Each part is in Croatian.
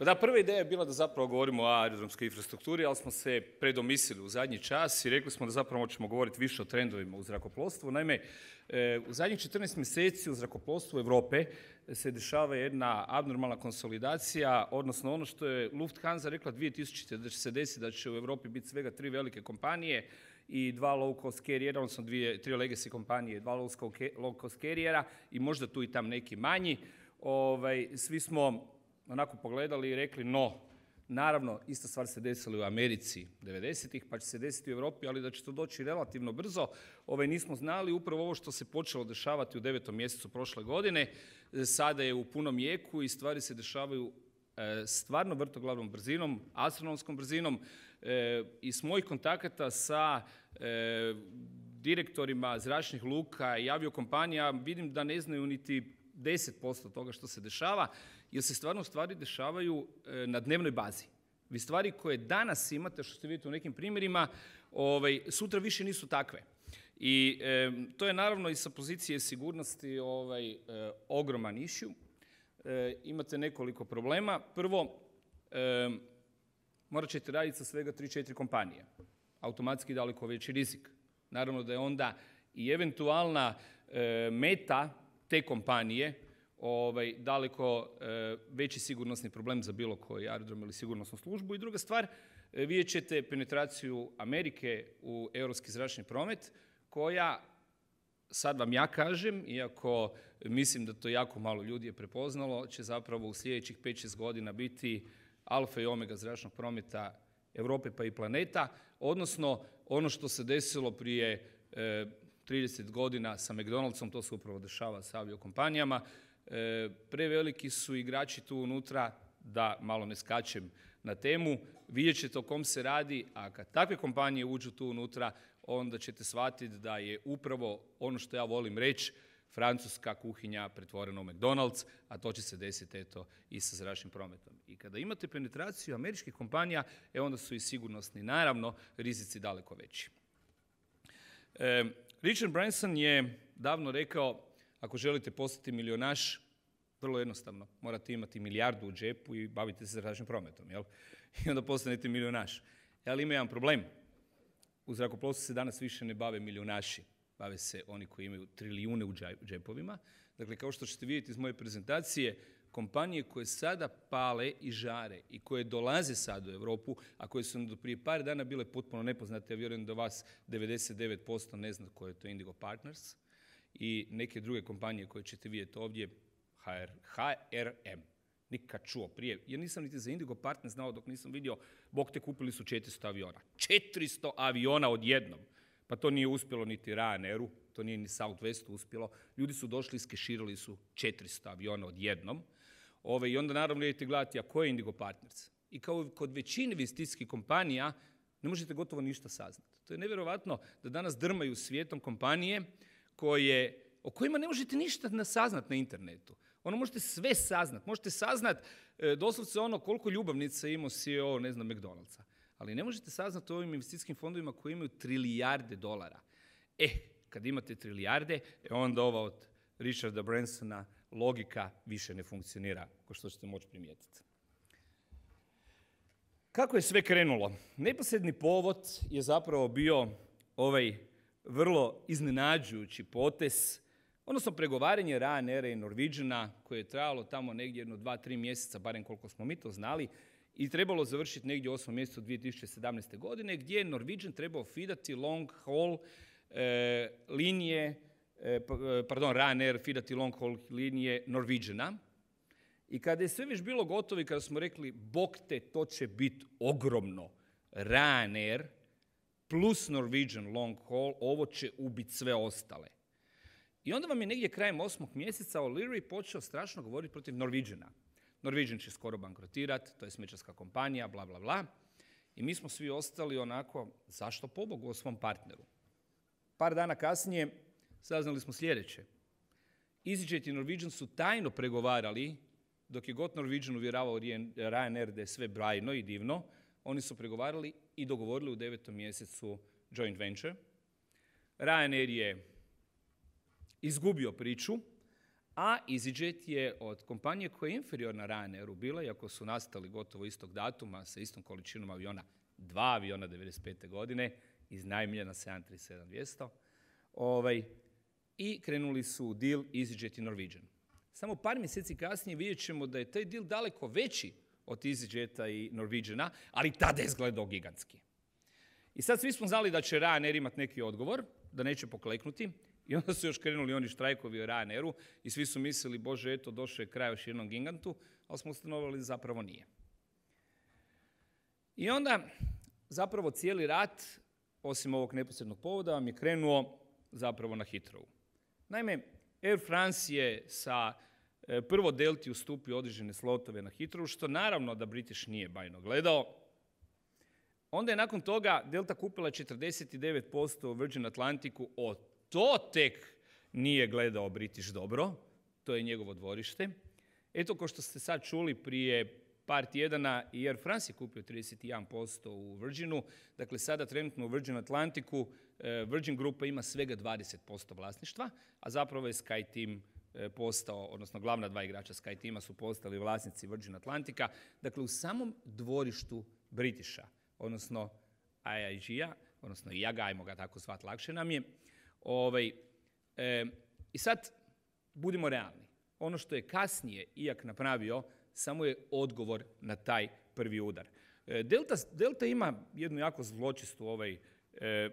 Pa da, prva ideja je bila da zapravo govorimo o aerodromskoj infrastrukturi, ali smo se predomislili u zadnji čas i rekli smo da zapravo ćemo govoriti više o trendovima u zrakoplovstvu. Naime, e, u zadnjih 14 mjeseci u zrakoplovstvu Europe se dešava jedna abnormalna konsolidacija, odnosno ono što je Lufthansa rekla 2000. da će se desiti da će u Europi biti svega tri velike kompanije i dva low cost carriera, odnosno dvije, tri legacy kompanije, dva low cost carriera i možda tu i tam neki manji. Ovaj, svi smo onako pogledali i rekli no, naravno, ista stvar se desila u Americi 90-ih, pa će se desiti u Europi, ali da će to doći relativno brzo. Ovaj, nismo znali upravo ovo što se počelo dešavati u devetom mjesecu prošle godine, sada je u punom jeku i stvari se dešavaju e, stvarno vrtoglavnom brzinom, astronomskom brzinom e, i s mojih kontakata sa e, direktorima zračnih luka i aviokompanija vidim da ne znaju niti 10% toga što se dešava jer se stvarno stvari dešavaju e, na dnevnoj bazi. Vi stvari koje danas imate, što ste vidite u nekim primjerima, ovaj, sutra više nisu takve. I e, to je naravno i sa pozicije sigurnosti ovaj, e, ogroman išju. imate nekoliko problema. Prvo, morat ćete raditi sa svega 3-4 kompanije. Automatski daleko veći rizik. Naravno da je onda i eventualna meta te kompanije ovaj, daleko e, veći sigurnosni problem za bilo koji aerodrom ili sigurnosnu službu. I druga stvar, e, vidjet ćete penetraciju Amerike u europski zračni promet koja, sad vam ja kažem, iako mislim da to jako malo ljudi je prepoznalo, će zapravo u sljedećih 5-6 godina biti alfa i omega zračnog prometa Europe pa i planeta, odnosno ono što se desilo prije 30 e, godina sa McDonald'som, to se upravo dešava sa aviokompanijama, E, preveliki su igrači tu unutra, da malo ne skačem na temu, vidjet ćete o kom se radi, a kad takve kompanije uđu tu unutra, onda ćete shvatiti da je upravo ono što ja volim reći, francuska kuhinja pretvorena u McDonald's, a to će se desiti eto i sa zračnim prometom. I kada imate penetraciju američkih kompanija, e onda su i sigurnosni, naravno, rizici daleko veći. E, Richard Branson je davno rekao ako želite postati milionaš, vrlo jednostavno, morate imati milijardu u džepu i bavite se zračnim prometom, jel? I onda postanete milionaš. Ali ima jedan problem. U zrakoplovstvu se danas više ne bave milionaši, bave se oni koji imaju trilijune u džepovima. Dakle, kao što ćete vidjeti iz moje prezentacije, kompanije koje sada pale i žare i koje dolaze sad u Europu, a koje su do prije par dana bile potpuno nepoznate, ja vjerujem da vas 99% ne zna koje je to Indigo Partners, i neke druge kompanije koje ćete vidjeti ovdje, HR, HRM, nikad čuo prije, jer nisam niti za Indigo Partner znao dok nisam vidio, bog te kupili su 400 aviona. 400 aviona odjednom. Pa to nije uspjelo niti Ryanairu, to nije ni Southwestu uspjelo. Ljudi su došli, skeširali su 400 aviona odjednom. Ove, I onda naravno idete gledati, a ko je Indigo Partners? I kao kod većine investicijskih kompanija, ne možete gotovo ništa saznati. To je nevjerojatno da danas drmaju svijetom kompanije koje, o kojima ne možete ništa saznat na internetu. Ono možete sve saznat. Možete saznat e, doslovce ono koliko ljubavnica imao CEO, ne znam, McDonald'sa. Ali ne možete saznat o ovim investicijskim fondovima koji imaju trilijarde dolara. E, kad imate trilijarde, e onda ova od Richarda Bransona logika više ne funkcionira, kao što ćete moći primijetiti. Kako je sve krenulo? Neposredni povod je zapravo bio ovaj vrlo iznenađujući potez, odnosno pregovaranje Ryanaira i Norwegiana koje je trajalo tamo negdje jedno dva, tri mjeseca, barem koliko smo mi to znali, i trebalo završiti negdje u 8. mjesecu 2017. godine, gdje je Norwegian trebao fidati long haul e, linije, e, e, pardon, Ryanair fidati long haul linije Norwegiana. I kada je sve već bilo gotovo i kada smo rekli, bok te, to će biti ogromno, Ryanair, plus Norwegian long haul, ovo će ubiti sve ostale. I onda vam je negdje krajem osmog mjeseca O'Leary počeo strašno govoriti protiv Norwegiana. Norwegian će skoro bankrotirati, to je smećarska kompanija, bla, bla, bla. I mi smo svi ostali onako, zašto pobogu o svom partneru? Par dana kasnije saznali smo sljedeće. EasyJet i Norwegian su tajno pregovarali, dok je god Norwegian uvjeravao Ryanair da je sve brajno i divno, oni su pregovarali i dogovorili u devetom mjesecu joint venture. Ryanair je izgubio priču, a EasyJet je od kompanije koja je inferiorna Ryanairu bila, iako su nastali gotovo istog datuma sa istom količinom aviona, dva aviona 95. godine, iznajmljena na 737-200, ovaj, i krenuli su u deal EasyJet i Norwegian. Samo par mjeseci kasnije vidjet ćemo da je taj deal daleko veći od EasyJeta i Norwegiana, ali tada je izgledao gigantski. I sad svi smo znali da će Ryanair imati neki odgovor, da neće pokleknuti, i onda su još krenuli oni štrajkovi o Ryanairu i svi su mislili, bože, eto, došao je kraj još jednom gigantu, ali smo ustanovali da zapravo nije. I onda zapravo cijeli rat, osim ovog neposrednog povoda, vam je krenuo zapravo na Hitrovu. Naime, Air France je sa prvo Delti ustupio određene slotove na Hitrovu, što naravno da British nije bajno gledao. Onda je nakon toga Delta kupila 49% u Virgin Atlantiku, od to tek nije gledao British dobro, to je njegovo dvorište. Eto, ko što ste sad čuli prije par tjedana i Air France je kupio 31% u Virginu, dakle sada trenutno u Virgin Atlantiku e, Virgin Grupa ima svega 20% vlasništva, a zapravo je SkyTeam e, postao, odnosno glavna dva igrača SkyTeama su postali vlasnici Virgin Atlantika, dakle u samom dvorištu Britisha, odnosno IIG-a, odnosno IAG, ajmo ga tako zvati, lakše nam je, Ovaj, e, I sad, budimo realni. Ono što je kasnije IAK napravio, samo je odgovor na taj prvi udar. E, Delta, Delta ima jednu jako zločistu ovaj, e,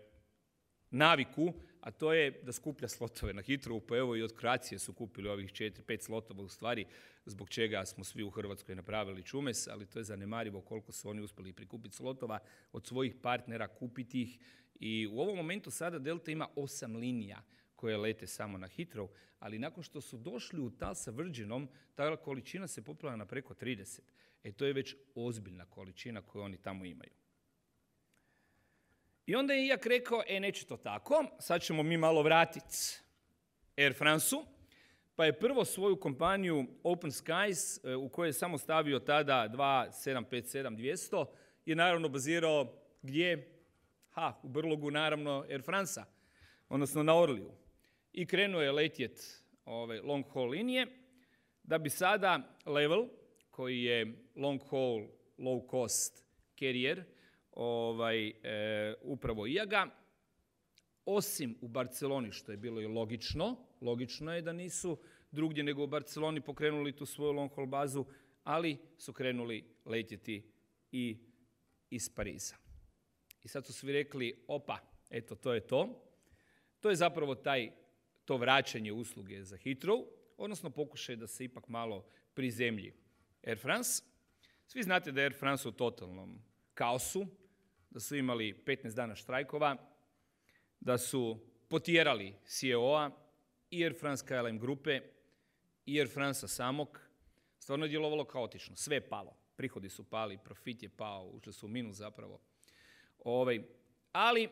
naviku, a to je da skuplja slotove na hitru, pa evo i od Kroacije su kupili ovih 4-5 slotova u stvari, zbog čega smo svi u Hrvatskoj napravili čumes, ali to je zanemarivo koliko su oni uspjeli prikupiti slotova od svojih partnera, kupiti ih i u ovom momentu sada Delta ima osam linija koje lete samo na Heathrow, ali nakon što su došli u tal sa Virginom, ta količina se popela na preko 30. E to je već ozbiljna količina koju oni tamo imaju. I onda je Iak rekao, e neće to tako, sad ćemo mi malo vratiti Air France-u, pa je prvo svoju kompaniju Open Skies, e, u kojoj je samo stavio tada 2757-200, je naravno bazirao gdje? Ha, u Brlogu naravno Air France-a, odnosno na Orliju. I krenuo je letjet ove, long haul linije, da bi sada Level, koji je long haul, low cost carrier, ovaj, e, upravo IAGA, osim u Barceloni, što je bilo i logično, logično je da nisu drugdje nego u Barceloni pokrenuli tu svoju long haul bazu, ali su krenuli letjeti i iz Pariza. I sad su svi rekli, opa, eto, to je to. To je zapravo taj, to vraćanje usluge za Heathrow, odnosno pokušaj da se ipak malo prizemlji Air France. Svi znate da je Air France u totalnom kaosu, da su imali 15 dana štrajkova, da su potjerali CEO-a i Air France KLM grupe i Air France samog. Stvarno je djelovalo kaotično, sve je palo. Prihodi su pali, profit je pao, ušli su u minus zapravo. Ovaj, ali,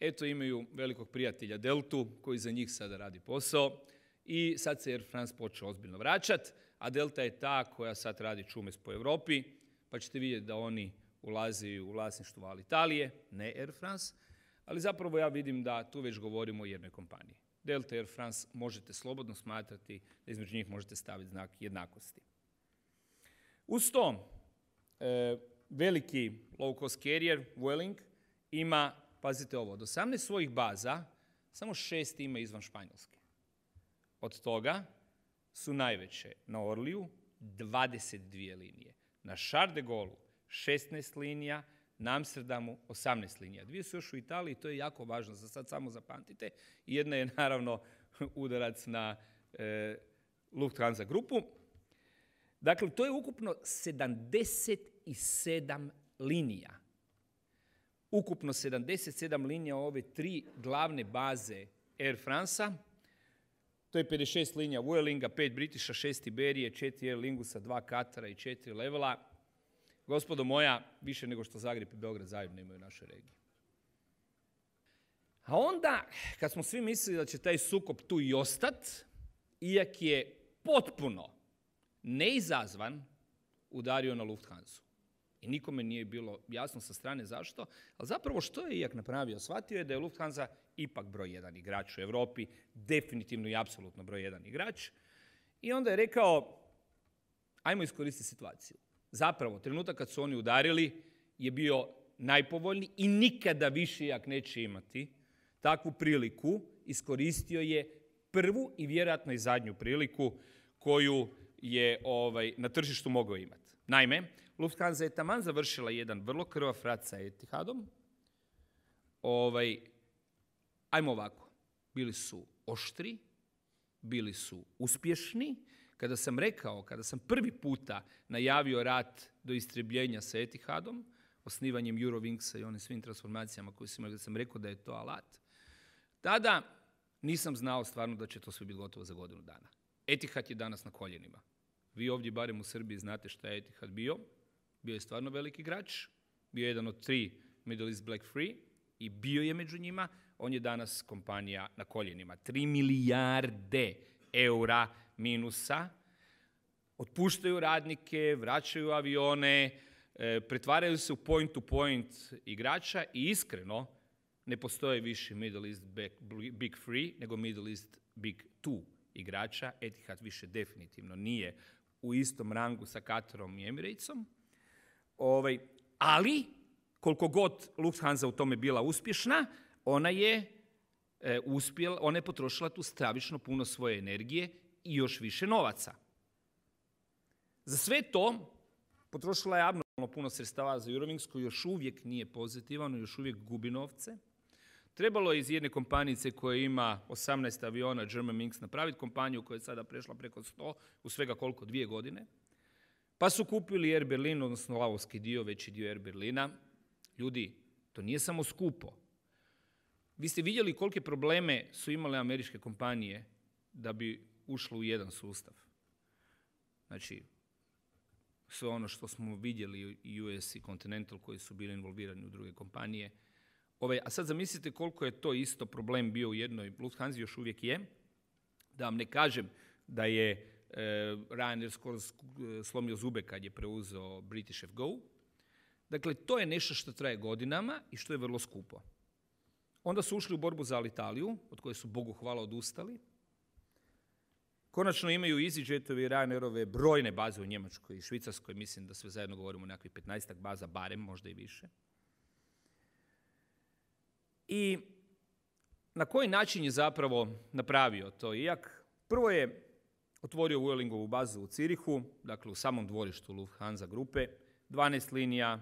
eto imaju velikog prijatelja Deltu koji za njih sada radi posao i sad se Air France počeo ozbiljno vraćati, a Delta je ta koja sad radi čumes po Europi, pa ćete vidjeti da oni ulazi u vlasništvo Alitalije, ne Air France, ali zapravo ja vidim da tu već govorimo o jednoj kompaniji. Delta Air France možete slobodno smatrati da između njih možete staviti znak jednakosti. Uz to, e, veliki low cost carrier, Vueling, ima, pazite ovo, od 18 svojih baza, samo šest ima izvan Španjolske. Od toga su najveće na Orliju 22 linije. Na Charles de Gaulle 16 linija, na Amsterdamu 18 linija. Dvije su još u Italiji, to je jako važno, za sad samo zapamtite. Jedna je naravno udarac na e, Lufthansa grupu. Dakle, to je ukupno 77 linija. Ukupno 77 linija ove tri glavne baze Air France-a. To je 56 linija Vuelinga, 5 Britisha, 6 Iberije, 4 Air Lingusa, 2 Katara i 4 Levela Gospodo moja, više nego što Zagreb i Beograd zajedno imaju u našoj regiji. A onda, kad smo svi mislili da će taj sukob tu i ostat, iak je potpuno neizazvan, udario na Lufthansa. I nikome nije bilo jasno sa strane zašto, ali zapravo što je Iak napravio? Shvatio je da je Lufthansa ipak broj jedan igrač u Europi, definitivno i apsolutno broj jedan igrač. I onda je rekao, ajmo iskoristiti situaciju. Zapravo, trenutak kad su oni udarili je bio najpovoljniji i nikada više jak neće imati takvu priliku. Iskoristio je prvu i vjerojatno i zadnju priliku koju je ovaj, na tržištu mogao imati. Naime, Lufthansa je taman završila jedan vrlo krvav rat sa Etihadom. Ovaj, ajmo ovako, bili su oštri, bili su uspješni. Kada sam rekao, kada sam prvi puta najavio rat do istrebljenja sa Etihadom, osnivanjem Eurowingsa i onim svim transformacijama koje sam imali, sam rekao da je to alat, tada nisam znao stvarno da će to sve biti gotovo za godinu dana. Etihad je danas na koljenima. Vi ovdje, barem u Srbiji, znate šta je Etihad bio. Bio je stvarno veliki igrač. Bio je jedan od tri Middle East Black Free i bio je među njima. On je danas kompanija na koljenima. 3 milijarde eura minusa. Otpuštaju radnike, vraćaju avione, e, pretvaraju se u point-to-point igrača i iskreno ne postoje više Middle East Big Free nego Middle East Big Two igrača. Etihad više definitivno nije u istom rangu sa Katarom i Emiratesom. Ovaj, ali, koliko god Lufthansa u tome bila uspješna, ona je e, uspjela, ona je potrošila tu stravično puno svoje energije i još više novaca. Za sve to potrošila je abnormalno puno sredstava za Eurowings koji još uvijek nije pozitivan, još uvijek gubi novce. Trebalo je iz jedne kompanice koja ima 18 aviona German Minx napraviti kompaniju koja je sada prešla preko 100 u svega koliko, dvije godine. Pa su kupili Air Berlin, odnosno lavovski dio, veći dio Air Berlina. Ljudi, to nije samo skupo. Vi ste vidjeli kolike probleme su imale američke kompanije da bi ušlo u jedan sustav. Znači, sve ono što smo vidjeli i US i Continental koji su bili involvirani u druge kompanije. Ove, a sad zamislite koliko je to isto problem bio u jednoj, Lufthansa još uvijek je, da vam ne kažem da je e, Ryanair skoro slomio zube kad je preuzeo British Go. Dakle, to je nešto što traje godinama i što je vrlo skupo. Onda su ušli u borbu za Alitaliju, od koje su Bogu hvala odustali. Konačno imaju EasyJetovi i Ryanairove brojne baze u Njemačkoj i Švicarskoj, mislim da sve zajedno govorimo o nekakvih 15 baza, barem, možda i više. I na koji način je zapravo napravio to IAK? Prvo je otvorio Vuelingovu bazu u Cirihu, dakle u samom dvorištu Lufthansa grupe, 12 linija,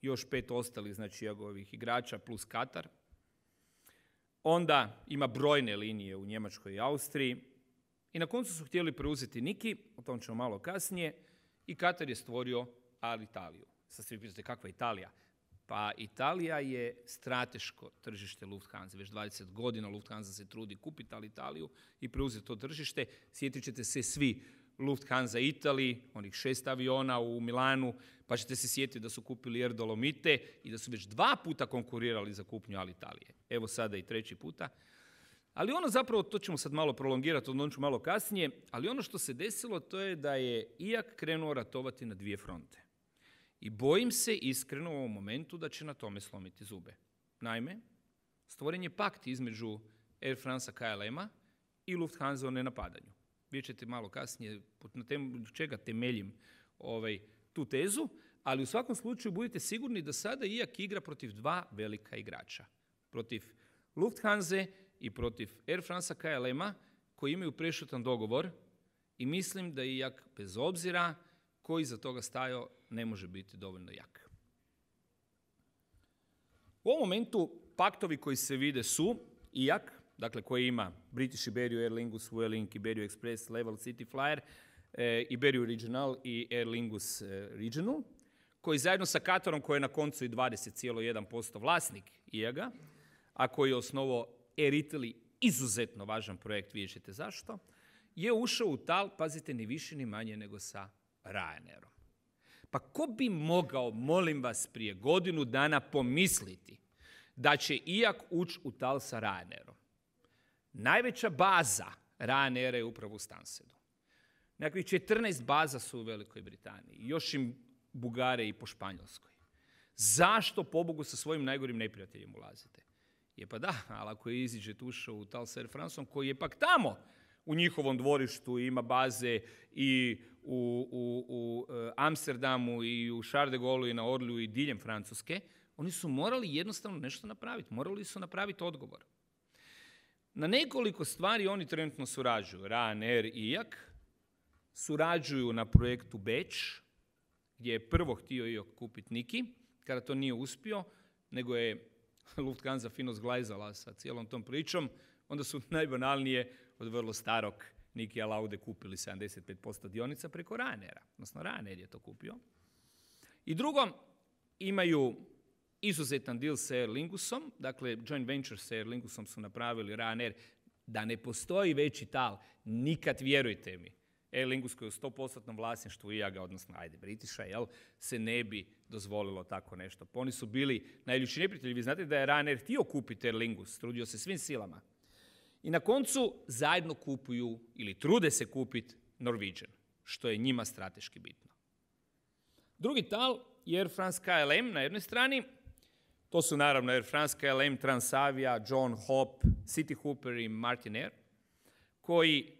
još pet ostalih, znači ovih igrača plus Katar. Onda ima brojne linije u Njemačkoj i Austriji. I na koncu su htjeli preuzeti Niki, o tom ćemo malo kasnije, i Katar je stvorio Alitaliju. Sad se vi pitate kakva Italija? Pa Italija je strateško tržište Lufthansa. Već 20 godina Lufthansa se trudi kupiti Italiju i preuzeti to tržište. Sjetit ćete se svi Lufthansa Italiji, onih šest aviona u Milanu, pa ćete se sjetiti da su kupili Air Dolomite i da su već dva puta konkurirali za kupnju Alitalije. Evo sada i treći puta. Ali ono zapravo, to ćemo sad malo prolongirati, odnosno ću malo kasnije, ali ono što se desilo to je da je IAK krenuo ratovati na dvije fronte. I bojim se iskreno u ovom momentu da će na tome slomiti zube. Naime, stvoren je pakt između Air France KLM-a i Lufthansa o nenapadanju. Vi ćete malo kasnije na temu čega temeljim ovaj, tu tezu, ali u svakom slučaju budite sigurni da sada IAK igra protiv dva velika igrača. Protiv Lufthansa i protiv Air France KLM-a koji imaju prešutan dogovor i mislim da IAK bez obzira koji za toga stajao ne može biti dovoljno jak. U ovom momentu paktovi koji se vide su IAK, dakle koji ima British Iberia, Aer Lingus, Vueling, Iberia Express, Level City Flyer, e, Iberia Regional i Aer Lingus e, Regional, koji zajedno sa Katarom, koji je na koncu i 20,1% vlasnik IAG-a, a koji je osnovao Air Italy, izuzetno važan projekt, vidjet ćete zašto, je ušao u tal, pazite, ni više ni manje nego sa Ryanairom. Pa ko bi mogao, molim vas, prije godinu dana pomisliti da će IAK ući u tal sa Ryanairom? Najveća baza Ryanaira je upravo u Stansedu. Nekakvih 14 baza su u Velikoj Britaniji, još im Bugare i po Španjolskoj. Zašto pobogu sa svojim najgorim neprijateljem ulazite? Je pa da, ali ako je EasyJet ušao u tal sa Air Franceom, koji je pak tamo u njihovom dvorištu ima baze i u, u, u e, Amsterdamu i u Gaulle i na Orlju i diljem Francuske, oni su morali jednostavno nešto napraviti. Morali su napraviti odgovor. Na nekoliko stvari oni trenutno surađuju. Ryanair i IAK surađuju na projektu Beč, gdje je prvo htio IAK kupiti Niki, kada to nije uspio, nego je Lufthansa fino zglajzala sa cijelom tom pričom, onda su najbanalnije od vrlo starog Niki Laude kupili 75% dionica preko Ryanaira, odnosno Ryanair je to kupio. I drugo, imaju izuzetan deal sa Air Lingusom, dakle joint venture sa Air Lingusom su napravili Ryanair, da ne postoji veći tal, nikad vjerujte mi, Lingus koji je u 100% vlasništvu IAGA, odnosno ajde Britisha, jel, se ne bi dozvolilo tako nešto. Oni su bili najljuči neprijatelji. Vi znate da je Ryanair htio kupiti Air Lingus, trudio se svim silama. I na koncu zajedno kupuju ili trude se kupiti Norwegian, što je njima strateški bitno. Drugi tal je Air France KLM na jednoj strani, to su naravno Air France, KLM, Transavia, John Hop, City Hooper i Martin Air, koji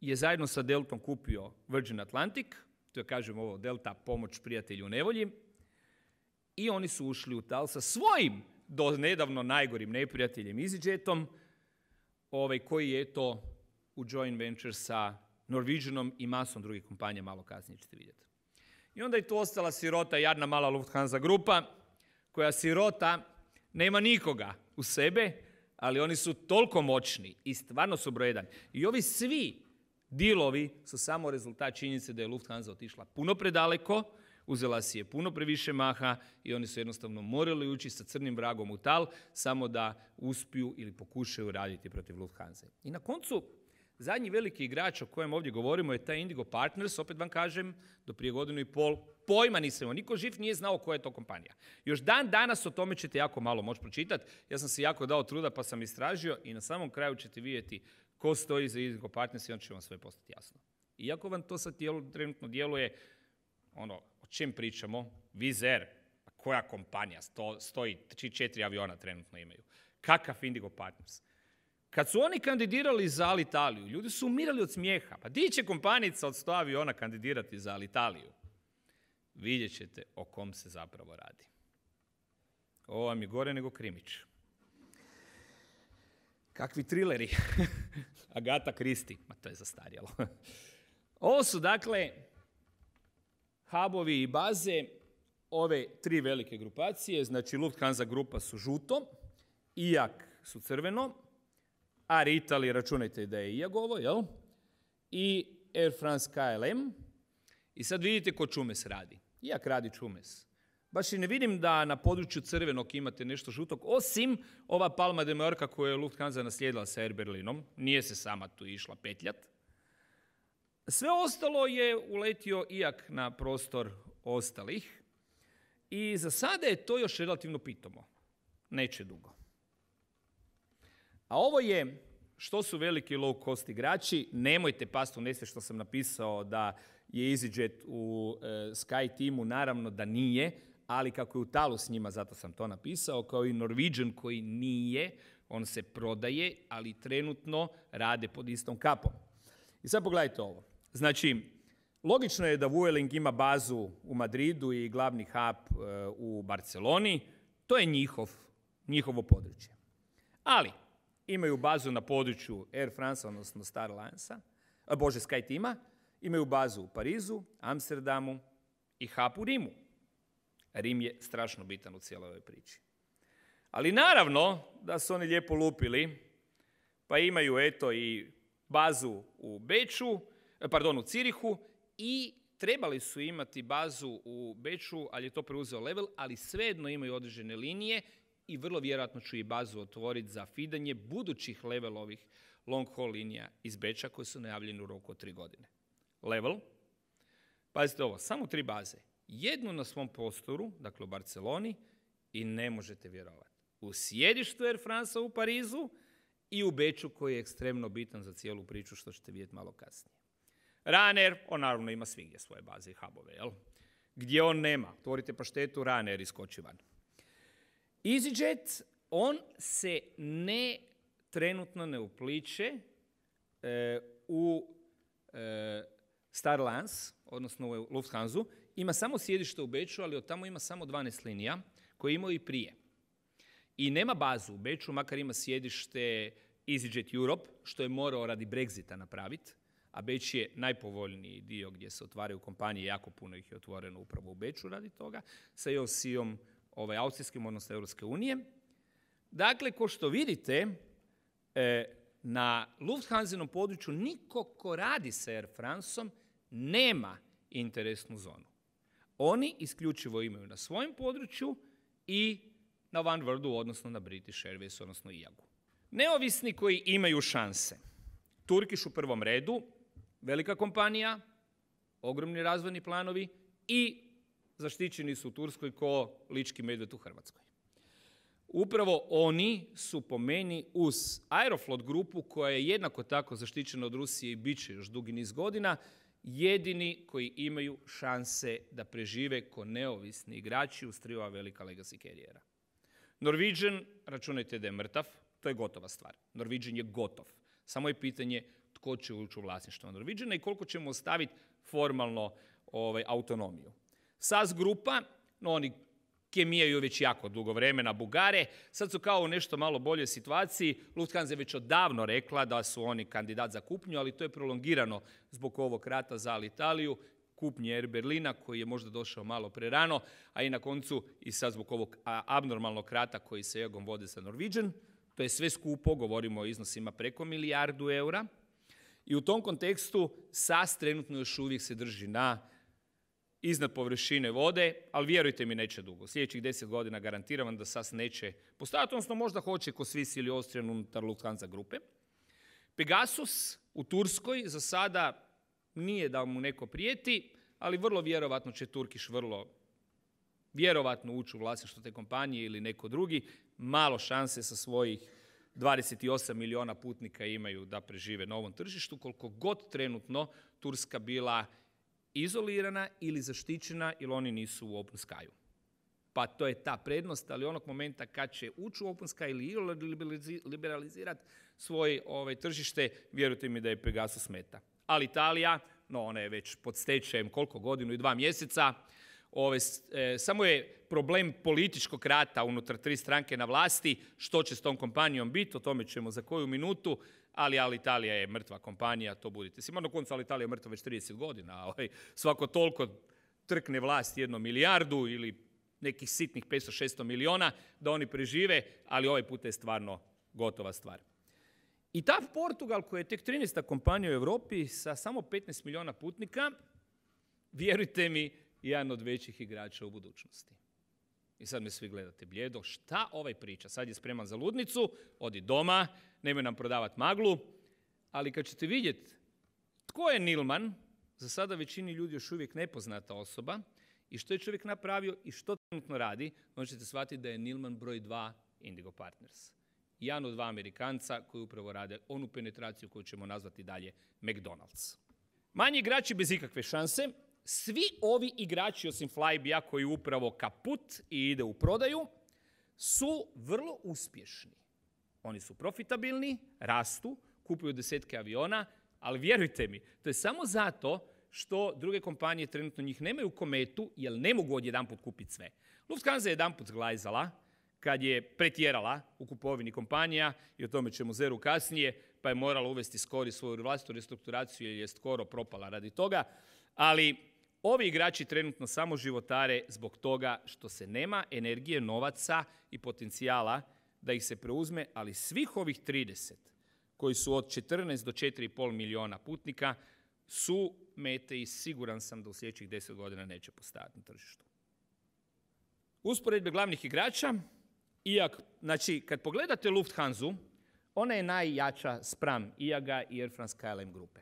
je zajedno sa Deltom kupio Virgin Atlantic, to je kažem ovo Delta pomoć prijatelju u nevolji, i oni su ušli u tal sa svojim do nedavno najgorim neprijateljem EasyJetom, ovaj, koji je to u joint venture sa Norwegianom i masom drugih kompanija, malo kasnije ćete vidjeti. I onda je tu ostala sirota, jadna mala Lufthansa grupa, koja sirota nema nikoga u sebe, ali oni su toliko moćni i stvarno su broj I ovi svi dilovi su samo rezultat činjenice da je Lufthansa otišla puno predaleko, uzela si je puno previše maha i oni su jednostavno morali ući sa crnim vragom u tal samo da uspiju ili pokušaju raditi protiv Lufthansa. I na koncu, zadnji veliki igrač o kojem ovdje govorimo je taj Indigo Partners, opet vam kažem, do prije godinu i pol, pojma nisam niko živ nije znao koja je to kompanija. Još dan danas o tome ćete jako malo moći pročitati. Ja sam si jako dao truda pa sam istražio i na samom kraju ćete vidjeti ko stoji za Indigo Partners i onda će vam sve postati jasno. Iako vam to sad tijelo, trenutno djeluje, ono, o čem pričamo? Vizer, pa koja kompanija sto, stoji, četiri aviona trenutno imaju. Kakav Indigo Partners? Kad su oni kandidirali za Alitaliju, ljudi su umirali od smijeha. Pa di će kompanica od sto aviona kandidirati za Alitaliju? Vidjet ćete o kom se zapravo radi. Ovo vam je gore nego krimić. Kakvi trileri. Agata Kristi. Ma to je zastarjelo. Ovo su dakle hubovi i baze ove tri velike grupacije. Znači Lufthansa grupa su žuto, IAK su crveno, Air Italy, računajte da je IAG jel? I Air France KLM. I sad vidite ko Čumes radi. IAK radi Čumes. Baš i ne vidim da na području crvenog imate nešto žutog, osim ova Palma de Mallorca koju je Lufthansa naslijedila sa Air Berlinom. Nije se sama tu išla petljat. Sve ostalo je uletio iak na prostor ostalih. I za sada je to još relativno pitomo. Neće dugo. A ovo je što su veliki low cost igrači. Nemojte pasti u nesvijest što sam napisao da je EasyJet u e, Sky timu. Naravno da nije ali kako je u talu s njima, zato sam to napisao, kao i Norwegian koji nije, on se prodaje, ali trenutno rade pod istom kapom. I sad pogledajte ovo. Znači, logično je da Vueling ima bazu u Madridu i glavni hub e, u Barceloni. To je njihov, njihovo područje. Ali, imaju bazu na području Air France, odnosno Star Alliance, bože Sky tima, imaju bazu u Parizu, Amsterdamu i hub u Rimu. Rim je strašno bitan u cijeloj ovoj priči. Ali naravno da su oni lijepo lupili, pa imaju eto i bazu u Beču, eh, pardon, u Cirihu i trebali su imati bazu u Beču, ali je to preuzeo level, ali svejedno imaju određene linije i vrlo vjerojatno ću i bazu otvoriti za fidanje budućih levelovih long haul linija iz Beča koji su najavljeni u roku od tri godine. Level, pazite ovo, samo tri baze jednu na svom prostoru, dakle u Barceloni, i ne možete vjerovati. U sjedištu Air France u Parizu i u Beču koji je ekstremno bitan za cijelu priču što ćete vidjeti malo kasnije. Raner, on naravno ima svigdje svoje baze i hubove, jel? Gdje on nema, otvorite paštetu, Raner iskoči van. EasyJet, on se ne trenutno ne upliče e, u e, Star Lance, odnosno u Lufthansa, ima samo sjedište u Beču, ali od tamo ima samo 12 linija koje imaju i prije. I nema bazu u Beču, makar ima sjedište EasyJet Europe, što je morao radi Brexita napraviti, a Beč je najpovoljniji dio gdje se otvaraju kompanije, jako puno ih je otvoreno upravo u Beču radi toga, sa EOC-om ovaj, austrijskim, odnosno Europske unije. Dakle, ko što vidite, e, na Lufthansinom području niko ko radi sa Air Franceom nema interesnu zonu. Oni isključivo imaju na svojem području i na Worldu, odnosno na British Airways, odnosno IAG-u. Neovisni koji imaju šanse. Turkish u prvom redu, velika kompanija, ogromni razvojni planovi i zaštićeni su u Turskoj ko lički medved u Hrvatskoj. Upravo oni su po meni uz Aeroflot grupu koja je jednako tako zaštićena od Rusije i bit će još dugi niz godina, jedini koji imaju šanse da prežive ko neovisni igrači uz triova velika legacy karijera. Norwegian, računajte da je mrtav, to je gotova stvar. Norwegian je gotov. Samo je pitanje tko će ući u vlasništvo Norwegiana i koliko ćemo ostaviti formalno ovaj, autonomiju. SAS grupa, no oni kemijaju već jako dugo vremena Bugare, sad su kao u nešto malo boljoj situaciji. Lufthansa je već odavno rekla da su oni kandidat za kupnju, ali to je prolongirano zbog ovog rata za Italiju, kupnje Air Berlina koji je možda došao malo prerano, a i na koncu i sad zbog ovog abnormalnog rata koji se jegom vode sa Norwegian. To je sve skupo, govorimo o iznosima preko milijardu eura. I u tom kontekstu SAS trenutno još uvijek se drži na iznad površine vode, ali vjerujte mi neće dugo. Sljedećih deset godina garantiram vam da SAS neće postaviti, odnosno možda hoće ko Swiss ili Austrian unutar Lufthansa grupe. Pegasus u Turskoj za sada nije da mu neko prijeti, ali vrlo vjerovatno će Turkiš vrlo vjerovatno ući u vlasništvo te kompanije ili neko drugi. Malo šanse sa svojih 28 milijuna putnika imaju da prežive na ovom tržištu, koliko god trenutno Turska bila izolirana ili zaštićena ili oni nisu u Open Skyu. Pa to je ta prednost, ali onog momenta kad će ući u Open Sky ili liberalizirati svoje ovaj, tržište, vjerujte mi da je Pegasus smeta. Ali Italija, no ona je već pod stečajem koliko godinu i dva mjeseca, Ove, e, samo je problem političkog rata unutar tri stranke na vlasti, što će s tom kompanijom biti, o tome ćemo za koju minutu, ali Alitalija je mrtva kompanija, to budite. Sima na koncu Alitalija je mrtva već 30 godina, ovaj, svako toliko trkne vlast jednu milijardu ili nekih sitnih 500-600 miliona da oni prežive, ali ovaj put je stvarno gotova stvar. I ta Portugal koja je tek 13. kompanija u Europi sa samo 15 milijuna putnika, vjerujte mi, jedan od većih igrača u budućnosti. I sad me svi gledate bljedo, šta ovaj priča? Sad je spreman za ludnicu, odi doma, nemoj nam prodavati maglu, ali kad ćete vidjeti tko je Nilman, za sada većini ljudi još uvijek nepoznata osoba, i što je čovjek napravio i što trenutno radi, možete shvatiti da je Nilman broj dva Indigo Partners. Jedan od dva Amerikanca koji upravo rade onu penetraciju koju ćemo nazvati dalje McDonald's. Manji igrači bez ikakve šanse, svi ovi igrači osim Flybija koji upravo kaput i ide u prodaju su vrlo uspješni. Oni su profitabilni, rastu, kupuju desetke aviona, ali vjerujte mi, to je samo zato što druge kompanije trenutno njih nemaju u kometu, jer ne mogu odjedanput kupiti sve. Lufthansa je jedanput zglajzala, kad je pretjerala u kupovini kompanija, i o tome ćemo zeru kasnije, pa je morala uvesti skori svoju vlastitu restrukturaciju jer je skoro propala radi toga. Ali Ovi igrači trenutno samo životare zbog toga što se nema energije, novaca i potencijala da ih se preuzme, ali svih ovih 30 koji su od 14 do 4,5 milijuna putnika su mete i siguran sam da u sljedećih 10 godina neće postaviti na tržištu. Usporedbe glavnih igrača, iak, znači kad pogledate Lufthansa, ona je najjača spram IAGA i Air France KLM grupe.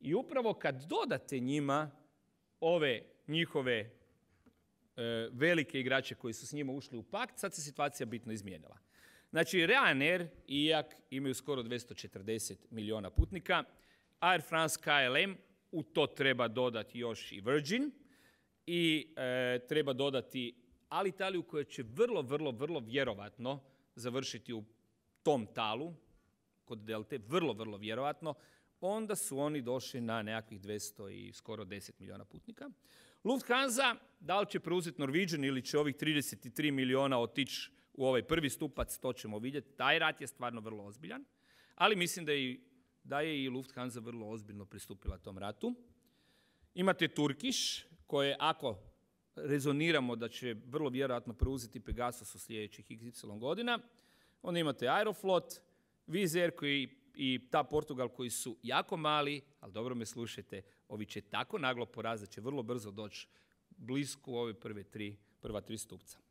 I upravo kad dodate njima ove njihove e, velike igrače koji su s njima ušli u pakt, sad se situacija bitno izmijenila. Znači, Ryanair i IAK imaju skoro 240 milijuna putnika, Air France KLM, u to treba dodati još i Virgin i e, treba dodati Alitaliju koja će vrlo, vrlo, vrlo vjerovatno završiti u tom talu, kod Delte, vrlo, vrlo vjerovatno. onda su oni došli na nekakvih 200 i skoro 10 milijuna putnika. Lufthansa, da li će preuzeti Norwegian ili će ovih 33 milijuna otići u ovaj prvi stupac, to ćemo vidjeti. Taj rat je stvarno vrlo ozbiljan, ali mislim da je, da je i Lufthansa vrlo ozbiljno pristupila tom ratu. Imate Turkish, koje ako rezoniramo da će vrlo vjerojatno preuzeti Pegasus u sljedećih XY godina, onda imate Aeroflot, Air koji i ta Portugal koji su jako mali, ali dobro me slušajte, ovi će tako naglo poraziti, će vrlo brzo doći blisku ove prve tri, prva tri stupca.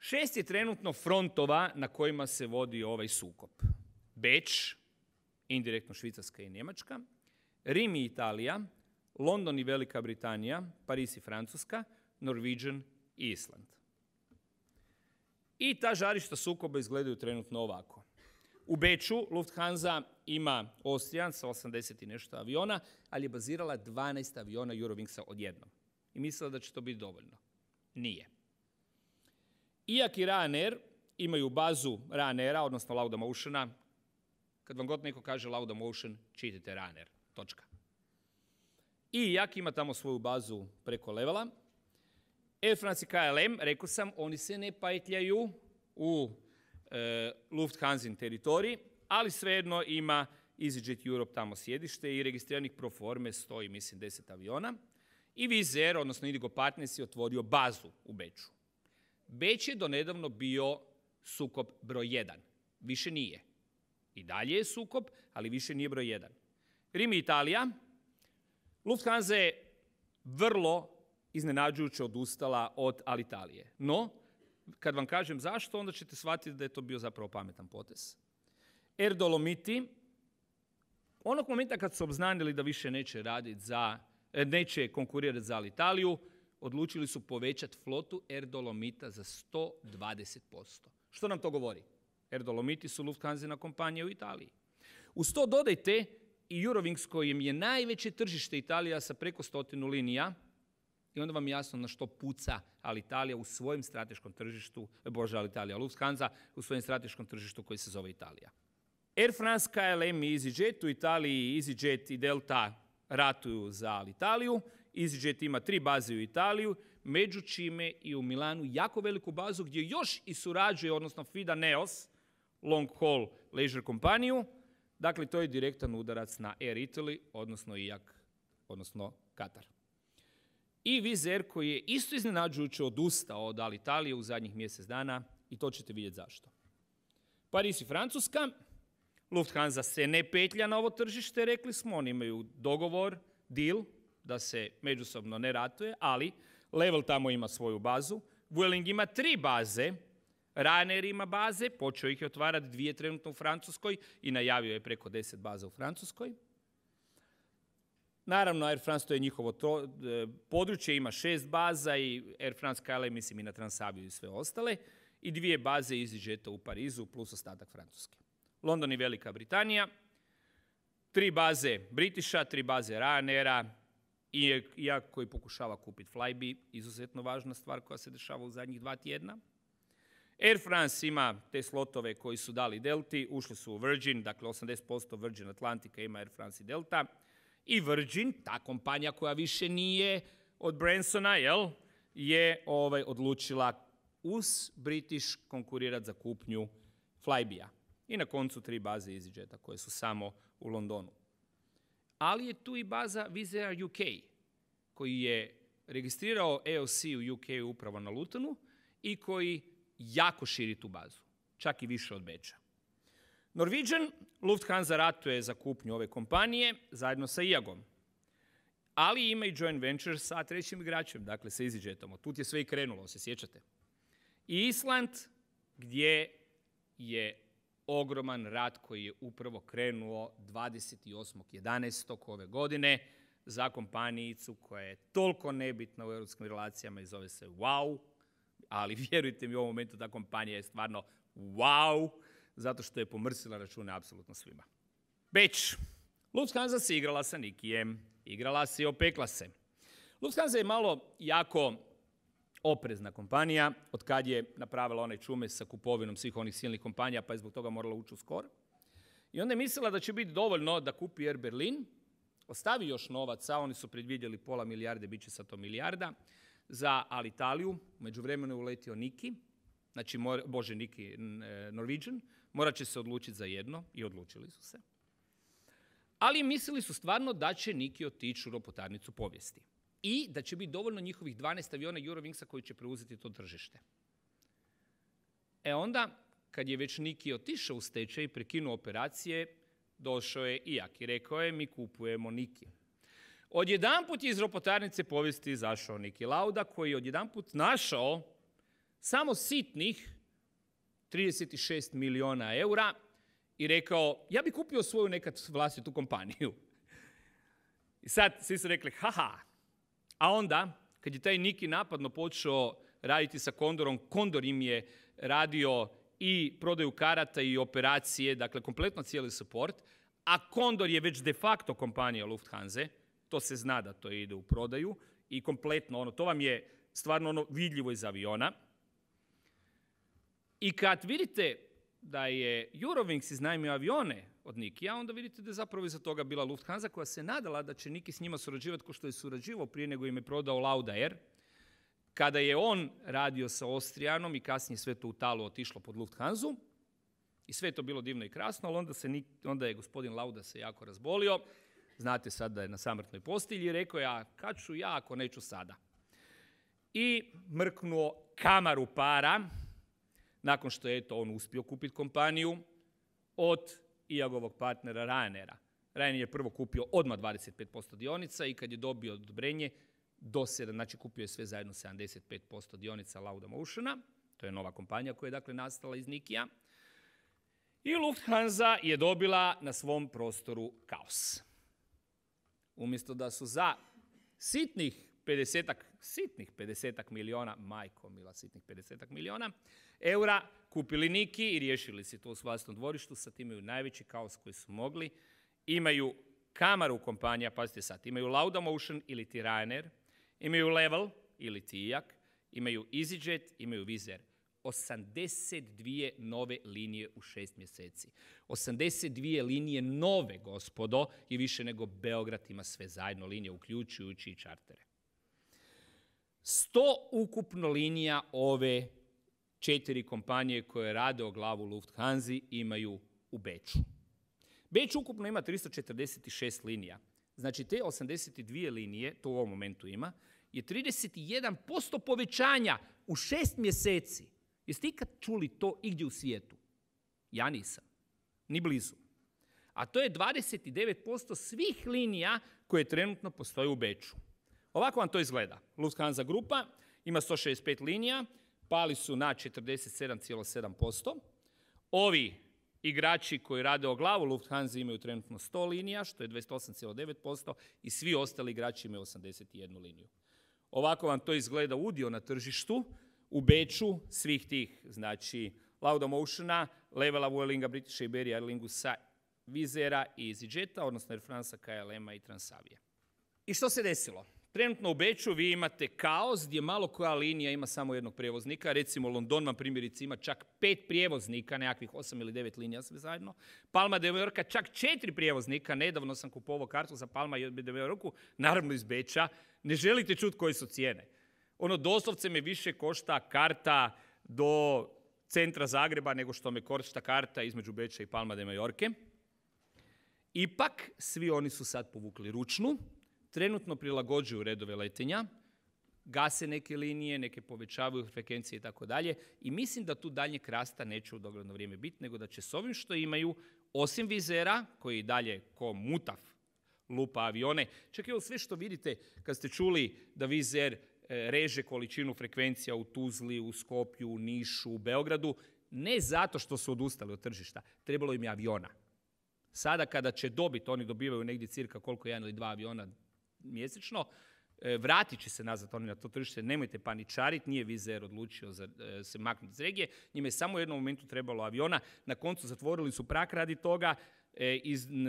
Šest je trenutno frontova na kojima se vodi ovaj sukop. Beč, indirektno Švicarska i Njemačka, Rim i Italija, London i Velika Britanija, Paris i Francuska, Norwegian i Island. I ta žarišta sukoba izgledaju trenutno ovako. U Beču Lufthansa ima Austrian sa 80 i nešto aviona, ali je bazirala 12 aviona Eurowingsa odjednom. I mislila da će to biti dovoljno. Nije. I Ryanair imaju bazu Ryanaira, odnosno Laudamotiona, kad vam god neko kaže Laudamotion, čitajte Ryanair. Točka. I jak ima tamo svoju bazu preko levela. Air France i KLM, rekao sam, oni se ne pajtljaju u e, Lufthansin teritorij, ali svejedno ima EasyJet Europe tamo sjedište i registriranih pro forme stoji, mislim, 10 aviona. I Air, odnosno Indigo Partners, je otvorio bazu u Beču. Beč je donedavno bio sukob broj 1. Više nije. I dalje je sukob, ali više nije broj 1. Rim i Italija. Lufthansa je vrlo iznenađujuće odustala od Alitalije. No, kad vam kažem zašto, onda ćete shvatiti da je to bio zapravo pametan potez. Air Dolomiti, onog momenta kad su obznanili da više neće raditi za, neće konkurirati za Alitaliju, odlučili su povećati flotu Air Dolomita za 120%. Što nam to govori? Air Dolomiti su Lufthansa kompanija u Italiji. Uz to dodajte i Eurowings kojem je najveće tržište Italija sa preko stotinu linija, i onda vam jasno na što puca Alitalija u svojem strateškom tržištu, bože Alitalija, Lufthansa u svojem strateškom tržištu koji se zove Italija. Air France, KLM i EasyJet u Italiji EasyJet i Delta ratuju za Alitaliju. EasyJet ima tri baze u Italiju, među čime i u Milanu jako veliku bazu gdje još i surađuje, odnosno FIDA Neos, long haul leisure kompaniju. Dakle, to je direktan udarac na Air Italy, odnosno IAK, odnosno Katar i Vizer koji je isto iznenađujuće odustao od Alitalije u zadnjih mjesec dana i to ćete vidjeti zašto. Paris i Francuska, Lufthansa se ne petlja na ovo tržište, rekli smo, oni imaju dogovor, deal, da se međusobno ne ratuje, ali Level tamo ima svoju bazu, Vueling ima tri baze, Ryanair ima baze, počeo ih je otvarati dvije trenutno u Francuskoj i najavio je preko deset baza u Francuskoj. Naravno, Air France to je njihovo e, područje, ima šest baza i Air France KLM, mislim i na Transaviju i sve ostale, i dvije baze EasyJeta u Parizu plus ostatak Francuske. London i Velika Britanija, tri baze Britisha, tri baze Ryanaira, i iako koji pokušava kupiti Flybe, izuzetno važna stvar koja se dešava u zadnjih dva tjedna. Air France ima te slotove koji su dali Delti, ušli su u Virgin, dakle 80% Virgin Atlantika ima Air France i Delta. I Virgin, ta kompanija koja više nije od Bransona, jel, je ovaj, odlučila uz British konkurirati za kupnju Flybija. I na koncu tri baze EasyJeta koje su samo u Londonu. Ali je tu i baza Air UK koji je registrirao AOC u UK upravo na Lutonu i koji jako širi tu bazu, čak i više od Beča. Norwegian, Lufthansa ratuje za kupnju ove kompanije zajedno sa IAGom. Ali ima i joint venture sa trećim igračem, dakle sa EasyJetom. Tu je sve i krenulo, se sjećate. I Island, gdje je ogroman rat koji je upravo krenuo 28.11. ove godine za kompanijicu koja je toliko nebitna u europskim relacijama i zove se WOW, ali vjerujte mi u ovom momentu ta kompanija je stvarno wow, zato što je pomrsila račune apsolutno svima. Beč. Lufthansa se igrala sa Nikijem, igrala se i opekla se. Lufthansa je malo jako oprezna kompanija, od kad je napravila onaj čume sa kupovinom svih onih silnih kompanija, pa je zbog toga morala ući u skor. I onda je mislila da će biti dovoljno da kupi Air Berlin, ostavi još novaca, oni su predvidjeli pola milijarde, bit će sa to milijarda, za Alitaliju, među vremenu je uletio Niki, znači, bože Niki, Norwegian, morat će se odlučiti za jedno i odlučili su se. Ali mislili su stvarno da će Niki otići u ropotarnicu povijesti i da će biti dovoljno njihovih 12 aviona Eurowingsa koji će preuzeti to tržište. E onda, kad je već Niki otišao u stečaj i prekinuo operacije, došao je Iak i rekao je mi kupujemo Niki. Odjedanput je iz ropotarnice povijesti izašao Niki Lauda koji je odjedanput našao samo sitnih 36 milijuna eura i rekao ja bi kupio svoju nekad vlastitu kompaniju. I sad svi su rekli haha. A onda kad je taj Niki napadno počeo raditi sa Kondorom, Kondor im je radio i prodaju karata i operacije, dakle kompletno cijeli support, a Kondor je već de facto kompanija Lufthansa, to se zna da to ide u prodaju i kompletno ono, to vam je stvarno ono vidljivo iz aviona. I kad vidite da je Eurowings iznajmio avione od Nikija, onda vidite da je zapravo iza toga bila Lufthansa koja se nadala da će Niki s njima surađivati kao što je surađivao prije nego im je prodao Lauda Air. Kada je on radio sa Austrijanom i kasnije sve to u talu otišlo pod Lufthansa, i sve je to bilo divno i krasno, ali onda, se, onda je gospodin Lauda se jako razbolio. Znate sad da je na samrtnoj postilji i rekao ja, kad ću ja ako neću sada. I mrknuo kamaru para, nakon što je eto on uspio kupiti kompaniju od Iagovog partnera Ryanaira. Ryanair je prvo kupio odmah 25% dionica i kad je dobio odobrenje, do 7, znači kupio je sve zajedno 75% dionica Lauda Motiona, to je nova kompanija koja je dakle nastala iz Nikija. I Lufthansa je dobila na svom prostoru kaos. Umjesto da su za sitnih 50 sitnih 50 miliona, majko mila sitnih 50 miliona eura, kupili Niki i riješili si to u vlastnom dvorištu, sad imaju najveći kaos koji su mogli. Imaju kamaru kompanija, pazite sad, imaju Laudamotion ili ti Ryanair, imaju Level ili Tijak, imaju EasyJet, imaju Vizer. 82 nove linije u šest mjeseci. 82 linije nove, gospodo, i više nego Beograd ima sve zajedno linije, uključujući i čartere. 100 ukupno linija ove četiri kompanije koje rade o glavu Lufthansa imaju u Beču. Beč ukupno ima 346 linija. Znači te 82 linije, to u ovom momentu ima, je 31% povećanja u šest mjeseci. Jeste ikad čuli to igdje u svijetu? Ja nisam. Ni blizu. A to je 29% svih linija koje trenutno postoje u Beču. Ovako vam to izgleda. Lufthansa grupa ima 165 linija, pali su na 47,7%. Ovi igrači koji rade o glavu Lufthansa imaju trenutno 100 linija, što je 28,9% i svi ostali igrači imaju 81 liniju. Ovako vam to izgleda udio na tržištu u Beču svih tih, znači Laudamotiona, Levela, Vuelinga, British Iberia, Aer Vizera i EasyJeta, odnosno Air France, KLM-a i Transavije. I što se desilo? Trenutno u Beču vi imate kaos gdje malo koja linija ima samo jednog prijevoznika. Recimo London vam primjerice ima čak pet prijevoznika, nekakvih osam ili devet linija sve zajedno. Palma de Mallorca čak četiri prijevoznika. Nedavno sam kupovao kartu za Palma de Mallorca, naravno iz Beča. Ne želite čuti koje su cijene. Ono doslovce me više košta karta do centra Zagreba nego što me košta karta između Beča i Palma de Mallorca. Ipak, svi oni su sad povukli ručnu, trenutno prilagođuju redove letenja, gase neke linije, neke povećavaju frekvencije i tako dalje i mislim da tu daljnjeg rasta neće u dogledno vrijeme biti, nego da će s ovim što imaju, osim vizera, koji dalje ko mutav lupa avione, čak evo sve što vidite kad ste čuli da vizer e, reže količinu frekvencija u Tuzli, u Skopju, u Nišu, u Beogradu, ne zato što su odustali od tržišta, trebalo im je aviona. Sada kada će dobiti, oni dobivaju negdje cirka koliko jedan ili dva aviona mjesečno, e, vratit će se nazad oni na to tržište, nemojte paničariti, nije Vizer odlučio za, e, se maknuti iz regije, njima je samo u jednom momentu trebalo aviona, na koncu zatvorili su prak radi toga, e,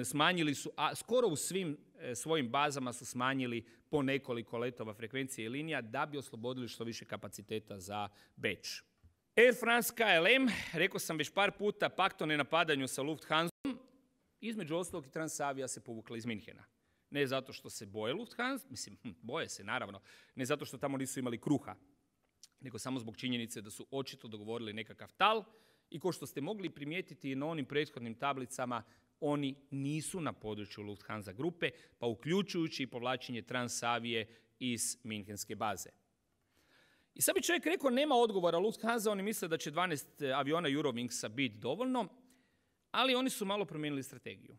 smanjili su, a skoro u svim svojim bazama su smanjili po nekoliko letova frekvencije i linija da bi oslobodili što više kapaciteta za Beč. Air France KLM, rekao sam već par puta, pakto ne napadanju sa Lufthansa, Između ostalog i Transavia se povukla iz Minhena. Ne zato što se boje Lufthansa, mislim, hm, boje se naravno, ne zato što tamo nisu imali kruha, nego samo zbog činjenice da su očito dogovorili nekakav tal i ko što ste mogli primijetiti na onim prethodnim tablicama, oni nisu na području Lufthansa grupe, pa uključujući i povlačenje Transavije iz Minhenske baze. I sad bi čovjek rekao, nema odgovora Lufthansa, oni misle da će 12 aviona Eurowingsa biti dovoljno, ali oni su malo promijenili strategiju.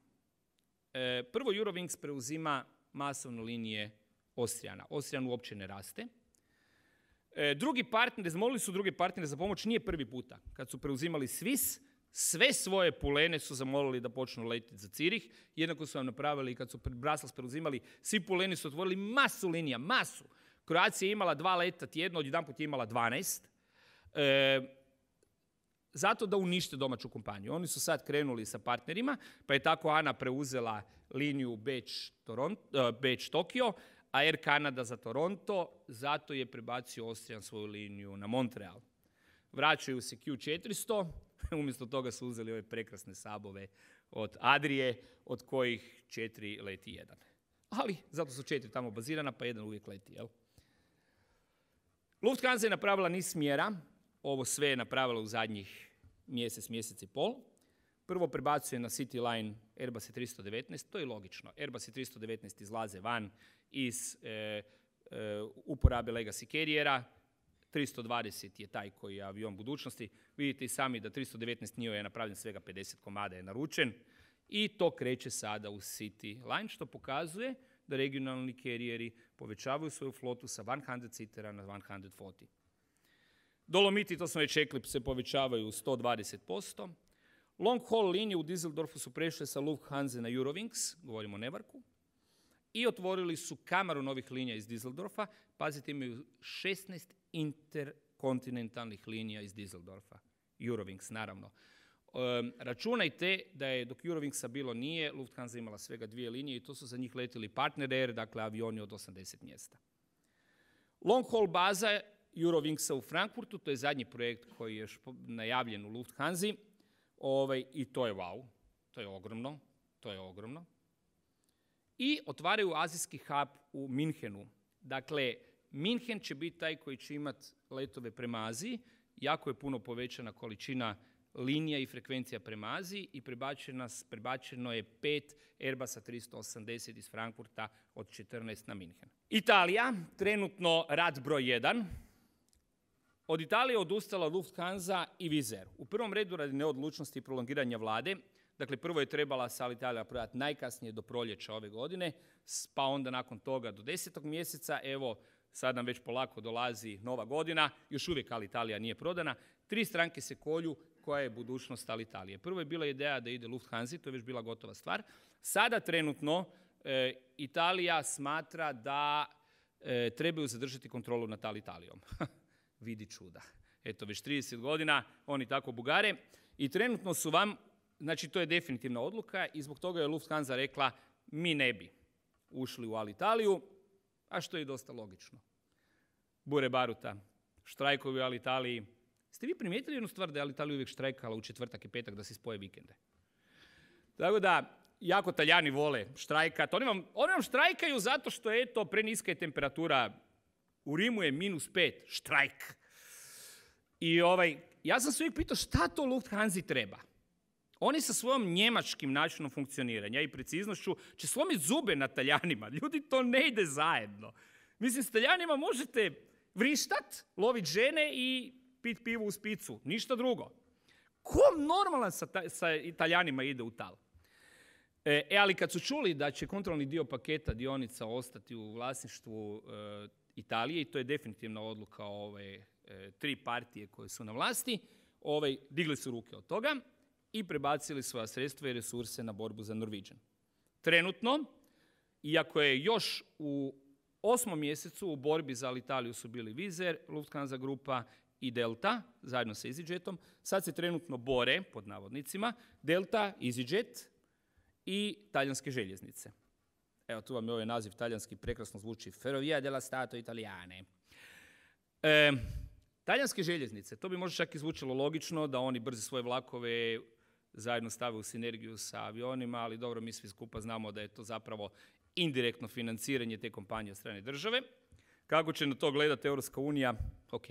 E, prvo, Eurowings preuzima masovne linije Ostrijana. Ostrijan uopće ne raste. E, drugi partner, zamolili su drugi partnere za pomoć, nije prvi puta. Kad su preuzimali Swiss, sve svoje pulene su zamolili da počnu letiti za Cirih. Jednako su vam napravili kad su Brussels preuzimali, svi puleni su otvorili masu linija, masu. Kroacija je imala dva leta tjedno, odjedanput je imala 12. E, zato da unište domaću kompaniju. Oni su sad krenuli sa partnerima, pa je tako Ana preuzela liniju Beč-Tokio, a Air Canada za Toronto, zato je prebacio Austrian svoju liniju na Montreal. Vraćaju se Q400, umjesto toga su uzeli ove prekrasne sabove od Adrije, od kojih četiri leti jedan. Ali, zato su četiri tamo bazirana, pa jedan uvijek leti, jel? Lufthansa je napravila niz smjera, ovo sve je napravila u zadnjih mjesec, mjesec i pol. Prvo prebacuje na City Line Airbus 319, to je logično. Airbus 319 izlaze van iz e, e, uporabe legacy carriera, 320 je taj koji je avion budućnosti. Vidite i sami da 319 nije je napravljen svega 50 komada je naručen i to kreće sada u City Line, što pokazuje da regionalni kerijeri povećavaju svoju flotu sa 100 citera na 140. Dolomiti, to smo već rekli, se povećavaju 120%. Long haul linije u Düsseldorfu su prešle sa Lufthansa na Eurowings, govorimo o Nevarku, i otvorili su kamaru novih linija iz Düsseldorfa. Pazite, imaju 16 interkontinentalnih linija iz Düsseldorfa. Eurowings, naravno. računajte da je dok Eurowingsa bilo nije, Lufthansa imala svega dvije linije i to su za njih letili partner air, dakle avioni od 80 mjesta. Long haul baza Eurowingsa u Frankfurtu, to je zadnji projekt koji je još najavljen u Lufthansa ovaj, i to je wow, to je ogromno, to je ogromno. I otvaraju azijski hub u Minhenu. Dakle, Minhen će biti taj koji će imati letove prema Aziji, jako je puno povećana količina linija i frekvencija prema Aziji i prebačeno, prebačeno je pet Airbusa 380 iz Frankfurta od 14 na Minhen. Italija, trenutno rad broj 1, od Italije odustala Lufthansa i Vizer. U prvom redu radi neodlučnosti i prolongiranja vlade, dakle prvo je trebala sa Italija prodati najkasnije do proljeća ove godine, pa onda nakon toga do desetog mjeseca, evo sad nam već polako dolazi nova godina, još uvijek Italija nije prodana, tri stranke se kolju koja je budućnost Italije. Prvo je bila ideja da ide Lufthansa, to je već bila gotova stvar. Sada trenutno e, Italija smatra da e, trebaju zadržati kontrolu nad Italijom. vidi čuda. Eto, već 30 godina oni tako bugare i trenutno su vam, znači to je definitivna odluka i zbog toga je Lufthansa rekla mi ne bi ušli u Alitaliju, a što je dosta logično. Bure baruta, štrajkovi u Alitaliji. Ste vi primijetili jednu stvar da je Alitalija uvijek štrajkala u četvrtak i petak da se spoje vikende? Tako da, jako taljani vole štrajkat. Oni vam, oni vam štrajkaju zato što je to je temperatura u Rimu je minus pet, štrajk. I ovaj, ja sam se uvijek pitao šta to Lufthansa treba. Oni sa svojom njemačkim načinom funkcioniranja i preciznošću će slomiti zube na Taljanima. Ljudi, to ne ide zajedno. Mislim, s Taljanima možete vrištat, loviti žene i pit pivu u spicu. Ništa drugo. Kom normalan sa, sa Italijanima ide u tal? E, e, ali kad su čuli da će kontrolni dio paketa dionica ostati u vlasništvu e, Italije i to je definitivna odluka ove e, tri partije koje su na vlasti, ovaj, digli su ruke od toga i prebacili svoja sredstva i resurse na borbu za Norwegian. Trenutno, iako je još u osmom mjesecu u borbi za Italiju su bili Vizer, Lufthansa grupa i Delta, zajedno sa EasyJetom, sad se trenutno bore, pod navodnicima, Delta, EasyJet i talijanske željeznice. Evo tu vam je ovaj naziv talijanski, prekrasno zvuči. Ferrovia della Stato Italiane. E, talijanske željeznice, to bi možda čak izvučilo logično da oni brze svoje vlakove zajedno stave u sinergiju sa avionima, ali dobro, mi svi skupa znamo da je to zapravo indirektno financiranje te kompanije od strane države. Kako će na to gledati Europska unija? Ok.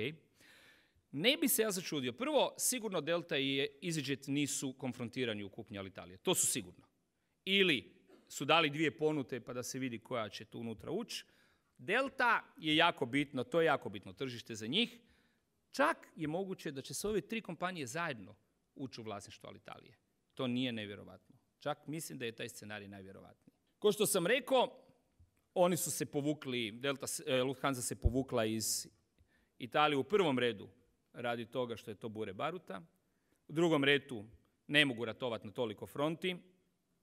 Ne bi se ja začudio. Prvo, sigurno Delta i EasyJet nisu konfrontirani u kupnji Alitalije. To su sigurno. Ili su dali dvije ponute pa da se vidi koja će tu unutra ući. Delta je jako bitno, to je jako bitno tržište za njih. Čak je moguće da će se ove tri kompanije zajedno ući u vlasništvo Alitalije. To nije nevjerovatno. Čak mislim da je taj scenarij najvjerovatniji. Ko što sam rekao, oni su se povukli, Delta, eh, Lufthansa se povukla iz Italije u prvom redu radi toga što je to bure baruta. U drugom redu ne mogu ratovati na toliko fronti.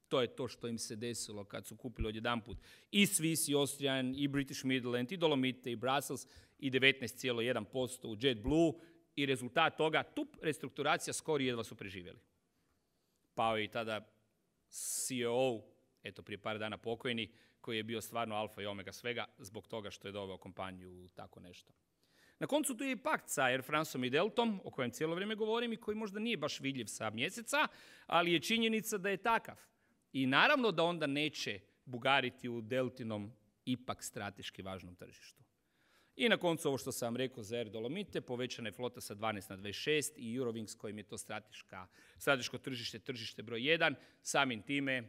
To je to što im se desilo kad su kupili odjedanput i Swiss, i Austrian, i British Midland, i Dolomite, i Brussels, i 19,1% u JetBlue. I rezultat toga, tup restrukturacija, skoro jedva su preživjeli. Pao je i tada CEO, eto prije par dana pokojni, koji je bio stvarno alfa i omega svega zbog toga što je doveo kompaniju u tako nešto. Na koncu tu je i pakt sa Air Franceom i Deltom, o kojem cijelo vrijeme govorim i koji možda nije baš vidljiv sa mjeseca, ali je činjenica da je takav. I naravno da onda neće bugariti u Deltinom ipak strateški važnom tržištu. I na koncu ovo što sam rekao za Air Dolomite, povećana je flota sa 12 na 26 i Eurowings kojim je to strateško tržište, tržište broj 1, samim time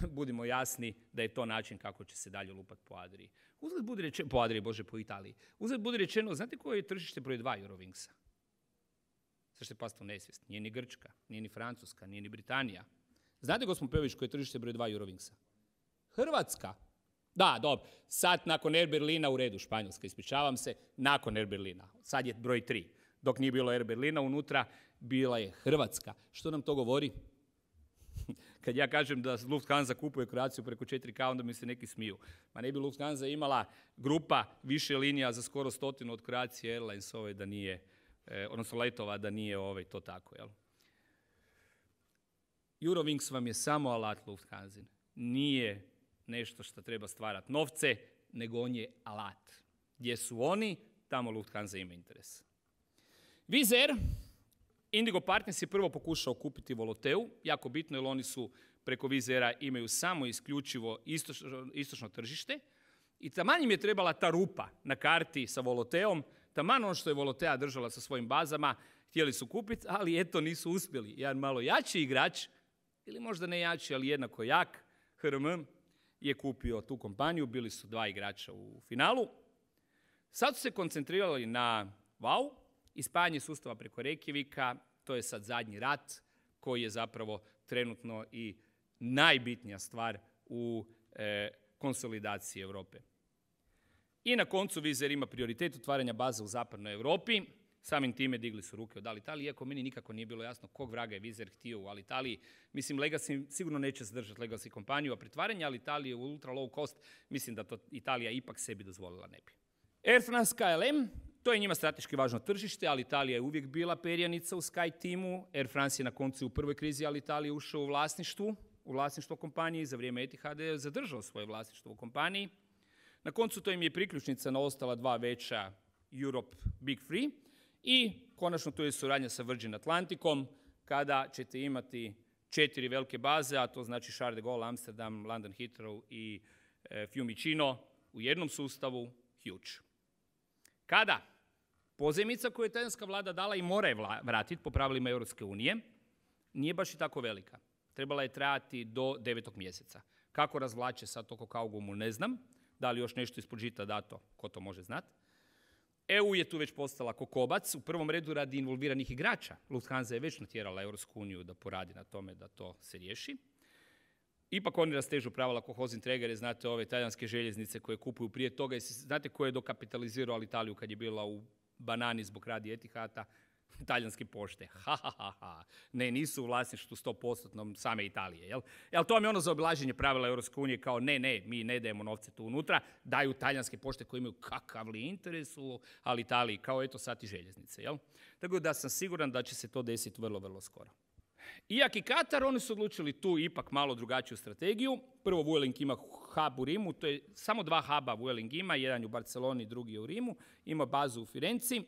budimo jasni da je to način kako će se dalje lupati po Adriji. Uzgled bude rečeno, po Adriji, bože, po Italiji. Uzgled bude rečeno, znate koje je tržište broj 2 Eurowingsa? Sad ćete pasti u nesvijest. Nije ni Grčka, nije ni Francuska, nije ni Britanija. Znate, gospodin Pević, koje je tržište broj 2 Eurowingsa? Hrvatska. Da, dobro. Sad nakon Air Berlina u redu, Španjolska, ispričavam se, nakon Air Berlina. Sad je broj 3. Dok nije bilo Air Berlina unutra, bila je Hrvatska. Što nam to govori? Kad ja kažem da Lufthansa kupuje Kroaciju preko 4K, onda mi se neki smiju. Ma ne bi Lufthansa imala grupa više linija za skoro stotinu od Croatia Airlines ove da nije, eh, odnosno letova da nije ovaj, to tako. Jel? Eurowings vam je samo alat Lufthansa. Nije nešto što treba stvarati novce, nego on je alat. Gdje su oni, tamo Lufthansa ima interes. Vizer, Indigo Partners je prvo pokušao kupiti Voloteu, jako bitno jer oni su preko Vizera imaju samo isključivo istočno, istočno tržište i taman im je trebala ta rupa na karti sa Voloteom, taman ono što je Volotea držala sa svojim bazama, htjeli su kupiti, ali eto nisu uspjeli. Jedan malo jači igrač, ili možda ne jači, ali jednako jak, HRM, je kupio tu kompaniju, bili su dva igrača u finalu. Sad su se koncentrirali na VAU, i sustava preko Rekjevika, to je sad zadnji rat koji je zapravo trenutno i najbitnija stvar u e, konsolidaciji Europe. I na koncu Vizer ima prioritet otvaranja baze u zapadnoj Europi. Samim time digli su ruke od Alitalije, iako meni nikako nije bilo jasno kog vraga je Vizer htio u Alitaliji. Mislim, Legacy sigurno neće zadržati Legacy kompaniju, a pretvaranje Alitalije u ultra low cost, mislim da to Italija ipak sebi dozvolila ne bi. Air France KLM, to je njima strateški važno tržište, ali Italija je uvijek bila perjanica u Sky timu. Air France je na koncu u prvoj krizi, ali Italija ušao u vlasništvu, u vlasništvo kompaniji. Za vrijeme Etihada je zadržao svoje vlasništvo u kompaniji. Na koncu to im je priključnica na ostala dva veća Europe Big Free. I konačno tu je suradnja sa Virgin Atlanticom, kada ćete imati četiri velike baze, a to znači Charles de Gaulle, Amsterdam, London Heathrow i e, Fiumicino u jednom sustavu, huge. Kada Pozemica koju je talijanska vlada dala i mora je vratiti po pravilima Europske unije, nije baš i tako velika. Trebala je trajati do devetog mjeseca. Kako razvlače sad to kaugumu ne znam. Da li još nešto ispod žita dato, ko to može znati. EU je tu već postala kokobac, u prvom redu radi involviranih igrača. Lufthansa je već natjerala Europsku uniju da poradi na tome da to se riješi. Ipak oni rastežu pravila kohozin tregere, znate ove talijanske željeznice koje kupuju prije toga. Znate ko je dokapitalizirao Italiju kad je bila u banani zbog radi Etihata, talijanske pošte. Ha, ha, ha, ha. Ne, nisu u vlasništvu 100% same Italije. Jel? jel to vam je ono za obilaženje pravila Europske unije kao ne, ne, mi ne dajemo novce tu unutra, daju talijanske pošte koje imaju kakav li interes u ali Italiji, kao eto sad i željeznice. Jel? Tako da sam siguran da će se to desiti vrlo, vrlo skoro. Iak i Katar, oni su odlučili tu ipak malo drugačiju strategiju. Prvo Vueling ima hub u Rimu, to je samo dva huba Vueling ima, jedan u Barceloni, drugi u Rimu. Ima bazu u Firenci.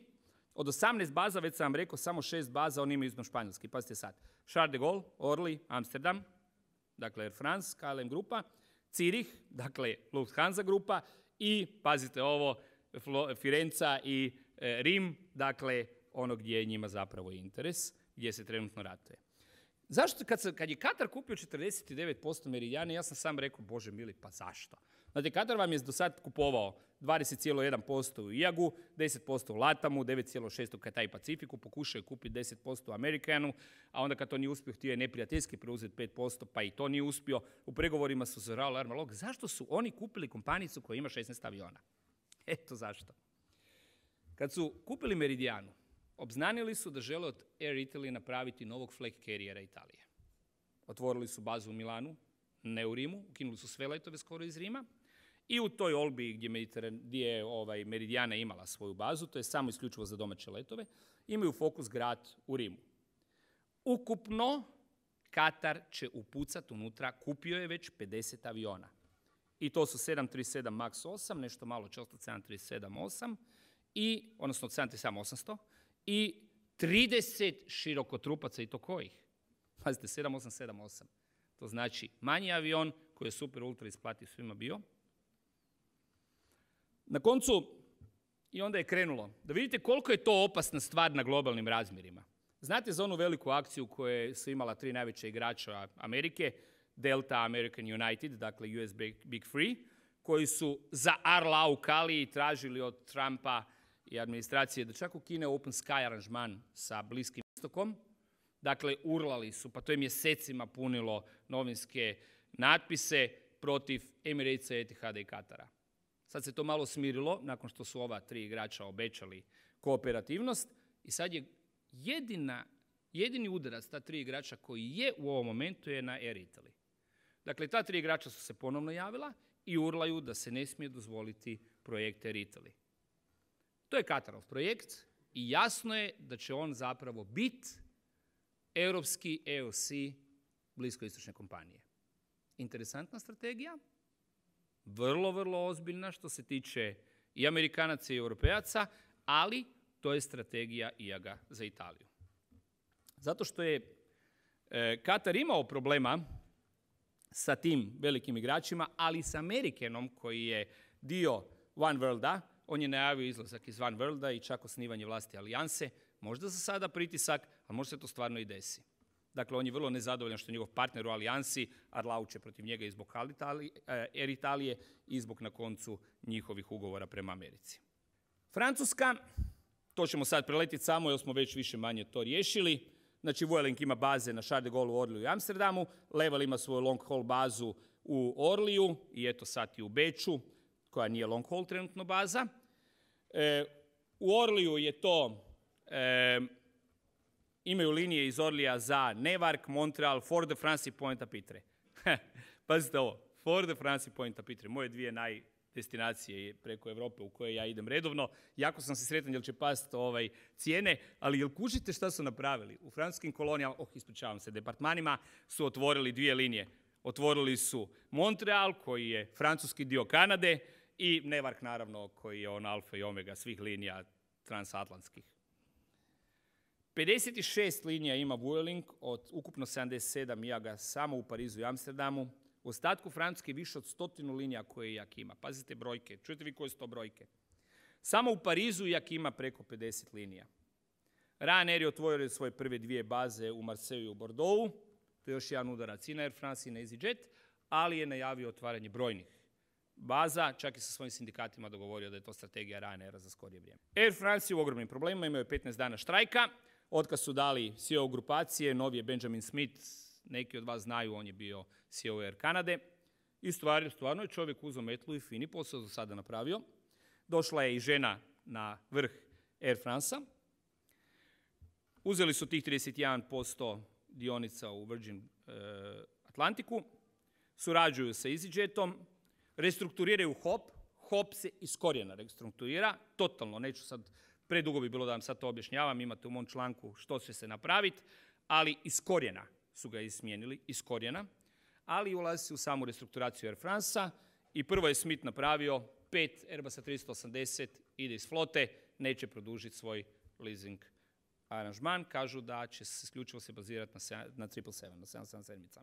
Od 18 baza, već sam vam rekao, samo 6 baza oni imaju izno španjolski. Pazite sad. Charles de Gaulle, Orly, Amsterdam, dakle Air France, KLM grupa, Cirih, dakle Lufthansa grupa i, pazite ovo, Firenca i e, Rim, dakle ono gdje je njima zapravo interes, gdje se trenutno ratuje. Zašto? Kad, kad je Katar kupio 49% meridijane, ja sam sam rekao, bože mili, pa zašto? Znate, Katar vam je do sad kupovao 20,1% u Iagu, 10% u Latamu, 9,6% u Kataj Pacifiku, pokušao je kupiti 10% u Amerikanu, a onda kad to nije uspio, htio je neprijateljski preuzeti 5%, pa i to nije uspio. U pregovorima su se Armalog, zašto su oni kupili kompanicu koja ima 16 aviona? Eto zašto. Kad su kupili Meridijanu, obznanili su da žele od Air Italy napraviti novog flag carriera Italije. Otvorili su bazu u Milanu, ne u Rimu, ukinuli su sve letove skoro iz Rima i u toj Olbi gdje, gdje je ovaj, Meridijana imala svoju bazu, to je samo isključivo za domaće letove, imaju fokus grad u Rimu. Ukupno Katar će upucati unutra, kupio je već 50 aviona. I to su 737 MAX 8, nešto malo ostati 737 8, i, odnosno 737 800, i 30 širokotrupaca i to kojih? Pazite, 7878. To znači manji avion koji je super ultra isplati svima bio. Na koncu, i onda je krenulo, da vidite koliko je to opasna stvar na globalnim razmjerima. Znate za onu veliku akciju koju su imala tri najveća igrača Amerike, Delta American United, dakle US Big Free, koji su za Arla u Kaliji tražili od Trumpa i administracije da čak ukine Open Sky aranžman sa Bliskim istokom. Dakle, urlali su, pa to je mjesecima punilo novinske natpise protiv Emiratesa, Etihada i Katara. Sad se to malo smirilo nakon što su ova tri igrača obećali kooperativnost i sad je jedina, jedini udarac ta tri igrača koji je u ovom momentu je na Air Italy. Dakle, ta tri igrača su se ponovno javila i urlaju da se ne smije dozvoliti projekt Air Italy. To je Katarov projekt i jasno je da će on zapravo biti europski EOC bliskoistočne kompanije. Interesantna strategija, vrlo, vrlo ozbiljna što se tiče i Amerikanaca i Europejaca, ali to je strategija IAGA za Italiju. Zato što je e, Katar imao problema sa tim velikim igračima, ali s Amerikanom koji je dio One Worlda, on je najavio izlazak iz One Worlda i čak osnivanje vlasti alijanse. Možda za sada pritisak, ali možda se to stvarno i desi. Dakle, on je vrlo nezadovoljan što je njegov partner u alijansi, Arlau će protiv njega i zbog eh, Air Italije i zbog na koncu njihovih ugovora prema Americi. Francuska, to ćemo sad preletiti samo jer smo već više manje to riješili. Znači, Vueling ima baze na Charles de Gaulle u Orliju i Amsterdamu, Level ima svoju long haul bazu u Orliju i eto sad i u Beču, koja nije long haul trenutno baza. E, u Orliju je to, e, imaju linije iz Orlija za Nevark, Montreal, Fort de France i Pointe Pitre. Pazite ovo, Fort de France i Pointe Pitre, moje dvije naj destinacije preko Europe u koje ja idem redovno. Jako sam se sretan jer će past ovaj, cijene, ali jel kužite šta su napravili? U francuskim kolonijama, oh ispričavam se, departmanima su otvorili dvije linije. Otvorili su Montreal, koji je francuski dio Kanade, i Nevark naravno koji je on alfa i omega svih linija transatlantskih. 56 linija ima Vueling od ukupno 77 jaga samo u Parizu i Amsterdamu. U ostatku Francuske više od stotinu linija koje jak ima. Pazite brojke, čujete vi koje su to brojke. Samo u Parizu jak ima preko 50 linija. Ryanair je otvorio svoje prve dvije baze u Marseille i u Bordeauxu. To je još jedan udarac i Air France i na EasyJet, ali je najavio otvaranje brojnih baza, čak i sa svojim sindikatima dogovorio da je to strategija Ryanaira za skorije vrijeme. Air France je u ogromnim problemima, imaju 15 dana štrajka, otkaz su dali CEO grupacije, novi je Benjamin Smith, neki od vas znaju, on je bio CEO Air Kanade. I stvar, stvarno je čovjek uzeo metlu i fini posao za sada napravio. Došla je i žena na vrh Air France-a. Uzeli su tih 31% dionica u Virgin uh, Atlantiku, surađuju sa EasyJetom, restrukturiraju HOP, HOP se iz korijena restrukturira, totalno, neću sad, predugo bi bilo da vam sad to objašnjavam, imate u mom članku što će se napraviti, ali iz korijena su ga ismijenili, iz korijena, ali ulazi se u samu restrukturaciju Air France-a i prvo je Smith napravio pet Airbusa 380, ide iz flote, neće produžiti svoj leasing aranžman. Kažu da će se isključivo se bazirati na, na 777, na 777.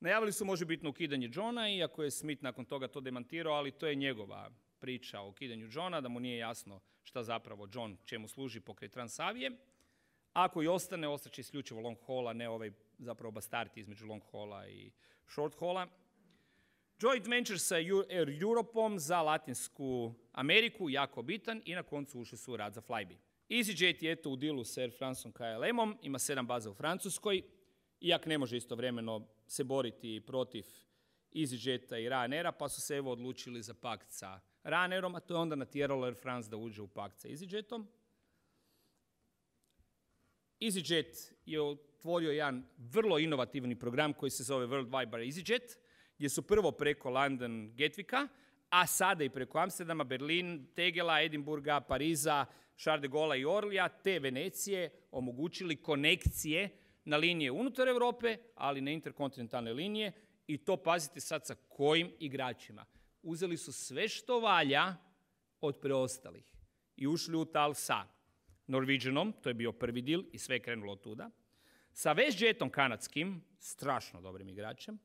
Najavili su možebitno ukidanje Johna, iako je Smith nakon toga to demantirao, ali to je njegova priča o ukidanju Johna, da mu nije jasno šta zapravo John čemu služi pokraj Transavije. Ako i ostane, ostaće isključivo long haul, a ne ovaj zapravo bastarti između long haula i short haula. Joint venture sa Air Europom za Latinsku Ameriku, jako bitan, i na koncu ušli su u rad za Flybe. EasyJet je eto u dilu s Air Franceom KLM-om, ima sedam baza u Francuskoj, iako ne može istovremeno se boriti protiv EasyJeta i Ryanaira, pa su se evo odlučili za pakt sa Ryanairom, a to je onda natjeralo Air France da uđe u pakt sa EasyJetom. EasyJet je otvorio jedan vrlo inovativni program koji se zove Worldwide by EasyJet, gdje su prvo preko London Gatwicka, a sada i preko Amsterdama, Berlin, Tegela, Edinburga, Pariza, Charles de Gaulle i Orlija, te Venecije omogućili konekcije na linije unutar Europe, ali na interkontinentalne linije i to pazite sad sa kojim igračima. Uzeli su sve što valja od preostalih i ušli u tal sa Norwegianom, to je bio prvi dil i sve je krenulo od tuda, sa WestJetom kanadskim, strašno dobrim igračem,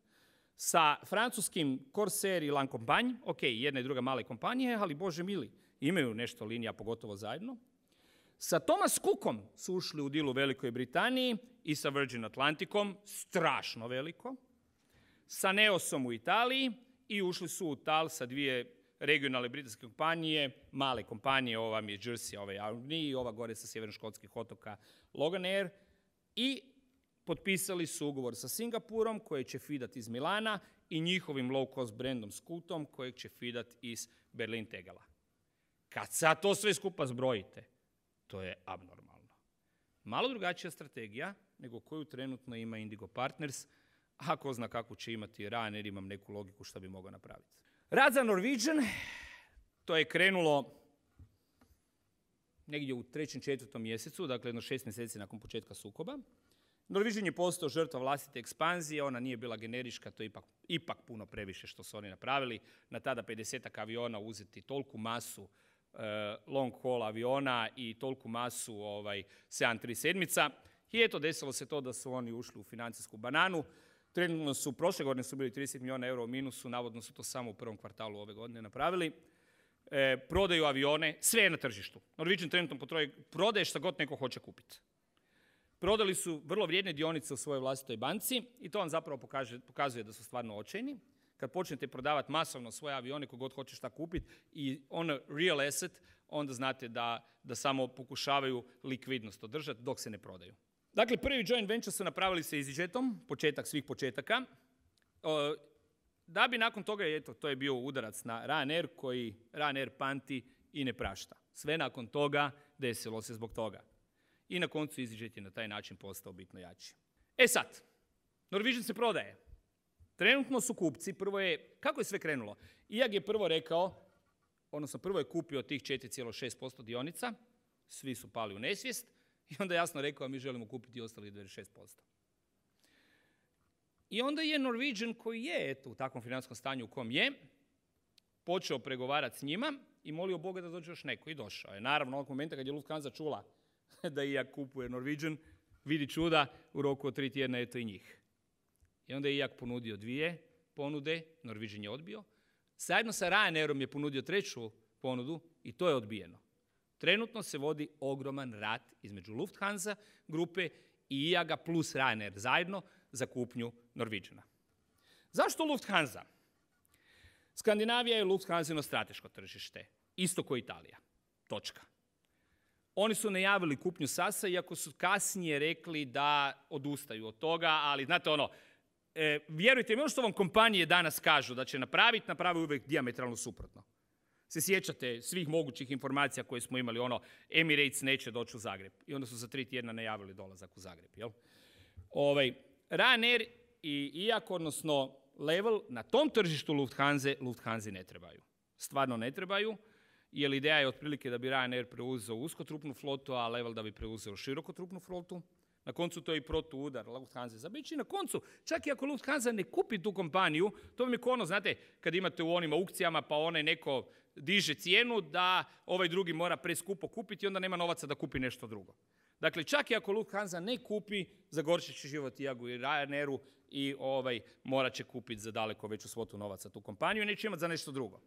sa francuskim Corsair i Lancompagne, ok, jedna i druga male kompanije, ali bože mili, imaju nešto linija, pogotovo zajedno. Sa Thomas Cookom su ušli u dilu Velikoj Britaniji i sa Virgin Atlanticom, strašno veliko. Sa Neosom u Italiji i ušli su u tal sa dvije regionalne britanske kompanije, male kompanije, ova vam je Jersey, ova je i ova gore sa sjevernoškotskih otoka Logan Air i potpisali su ugovor sa Singapurom koji će fidat iz Milana i njihovim low cost brandom Scootom kojeg će fidat iz Berlin Tegela. Kad sad to sve skupa zbrojite, to je abnormalno. Malo drugačija strategija nego koju trenutno ima Indigo Partners, a ko zna kako će imati Ryanair, imam neku logiku što bi mogao napraviti. Rad za Norwegian, to je krenulo negdje u trećem, četvrtom mjesecu, dakle jedno šest mjeseci nakon početka sukoba. Norwegian je postao žrtva vlastite ekspanzije, ona nije bila generička, to je ipak, ipak puno previše što su oni napravili. Na tada 50 aviona uzeti toliku masu e, long haul aviona i toliku masu ovaj, 737-ica. I eto, desilo se to da su oni ušli u financijsku bananu. Trenutno su, prošle godine su bili 30 milijuna eura u minusu, navodno su to samo u prvom kvartalu ove godine napravili. E, prodaju avione, sve je na tržištu. Norwegian trenutno potroje, prodaje što god neko hoće kupiti. Prodali su vrlo vrijedne dionice u svojoj vlastitoj banci i to vam zapravo pokaže, pokazuje da su stvarno očajni. Kad počnete prodavati masovno svoje avione, kogod hoće šta kupiti i ono real asset, onda znate da, da samo pokušavaju likvidnost održati dok se ne prodaju. Dakle, prvi joint venture su napravili sa EasyJetom, početak svih početaka. Da bi nakon toga, eto, to je bio udarac na Ryanair koji Ryanair panti i ne prašta. Sve nakon toga desilo se zbog toga. I na koncu EasyJet je na taj način postao bitno jači. E sad, Norwegian se prodaje. Trenutno su kupci, prvo je, kako je sve krenulo? IAG je prvo rekao, odnosno prvo je kupio tih 4,6% dionica, svi su pali u nesvijest, i onda je jasno rekao, mi želimo kupiti ostalih 96%. I onda je Norwegian koji je eto, u takvom financijskom stanju u kom je, počeo pregovarati s njima i molio Boga da dođe još neko i došao je. Naravno, onog momenta kad je Lufthansa čula da IAG kupuje Norwegian, vidi čuda, u roku od tri tjedna eto i njih. I onda je IAG ponudio dvije ponude, Norwegian je odbio. Zajedno sa Ryanairom je ponudio treću ponudu i to je odbijeno. Trenutno se vodi ogroman rat između Lufthansa grupe i IAG plus Ryanair zajedno za kupnju Norwegiana. Zašto Lufthansa? Skandinavija je Lufthansino strateško tržište, isto kao Italija. Točka. Oni su najavili kupnju Sasa, iako su kasnije rekli da odustaju od toga, ali znate ono, e, vjerujte mi, ono što vam kompanije danas kažu da će napraviti, naprave uvijek diametralno suprotno. Se sjećate svih mogućih informacija koje smo imali, ono, Emirates neće doći u Zagreb. I onda su za tri tjedna najavili dolazak u Zagreb, jel? Ovaj, Ryanair i IAK, odnosno Level, na tom tržištu Lufthansa, Lufthansa ne trebaju. Stvarno ne trebaju, jer ideja je otprilike da bi Ryanair preuzeo uskotrupnu flotu, a Level da bi preuzeo širokotrupnu flotu. Na koncu to je i protuudar Lufthansa. Za i na koncu, čak i ako Lufthansa ne kupi tu kompaniju, to vam je ono, znate, kad imate u onim aukcijama pa onaj neko diže cijenu da ovaj drugi mora preskupo kupiti i onda nema novaca da kupi nešto drugo. Dakle, čak i ako Lufthansa ne kupi, zagorčit će život Jagu i Ryanairu i ovaj, morat će kupiti za daleko veću svotu novaca tu kompaniju i neće imati za nešto drugo.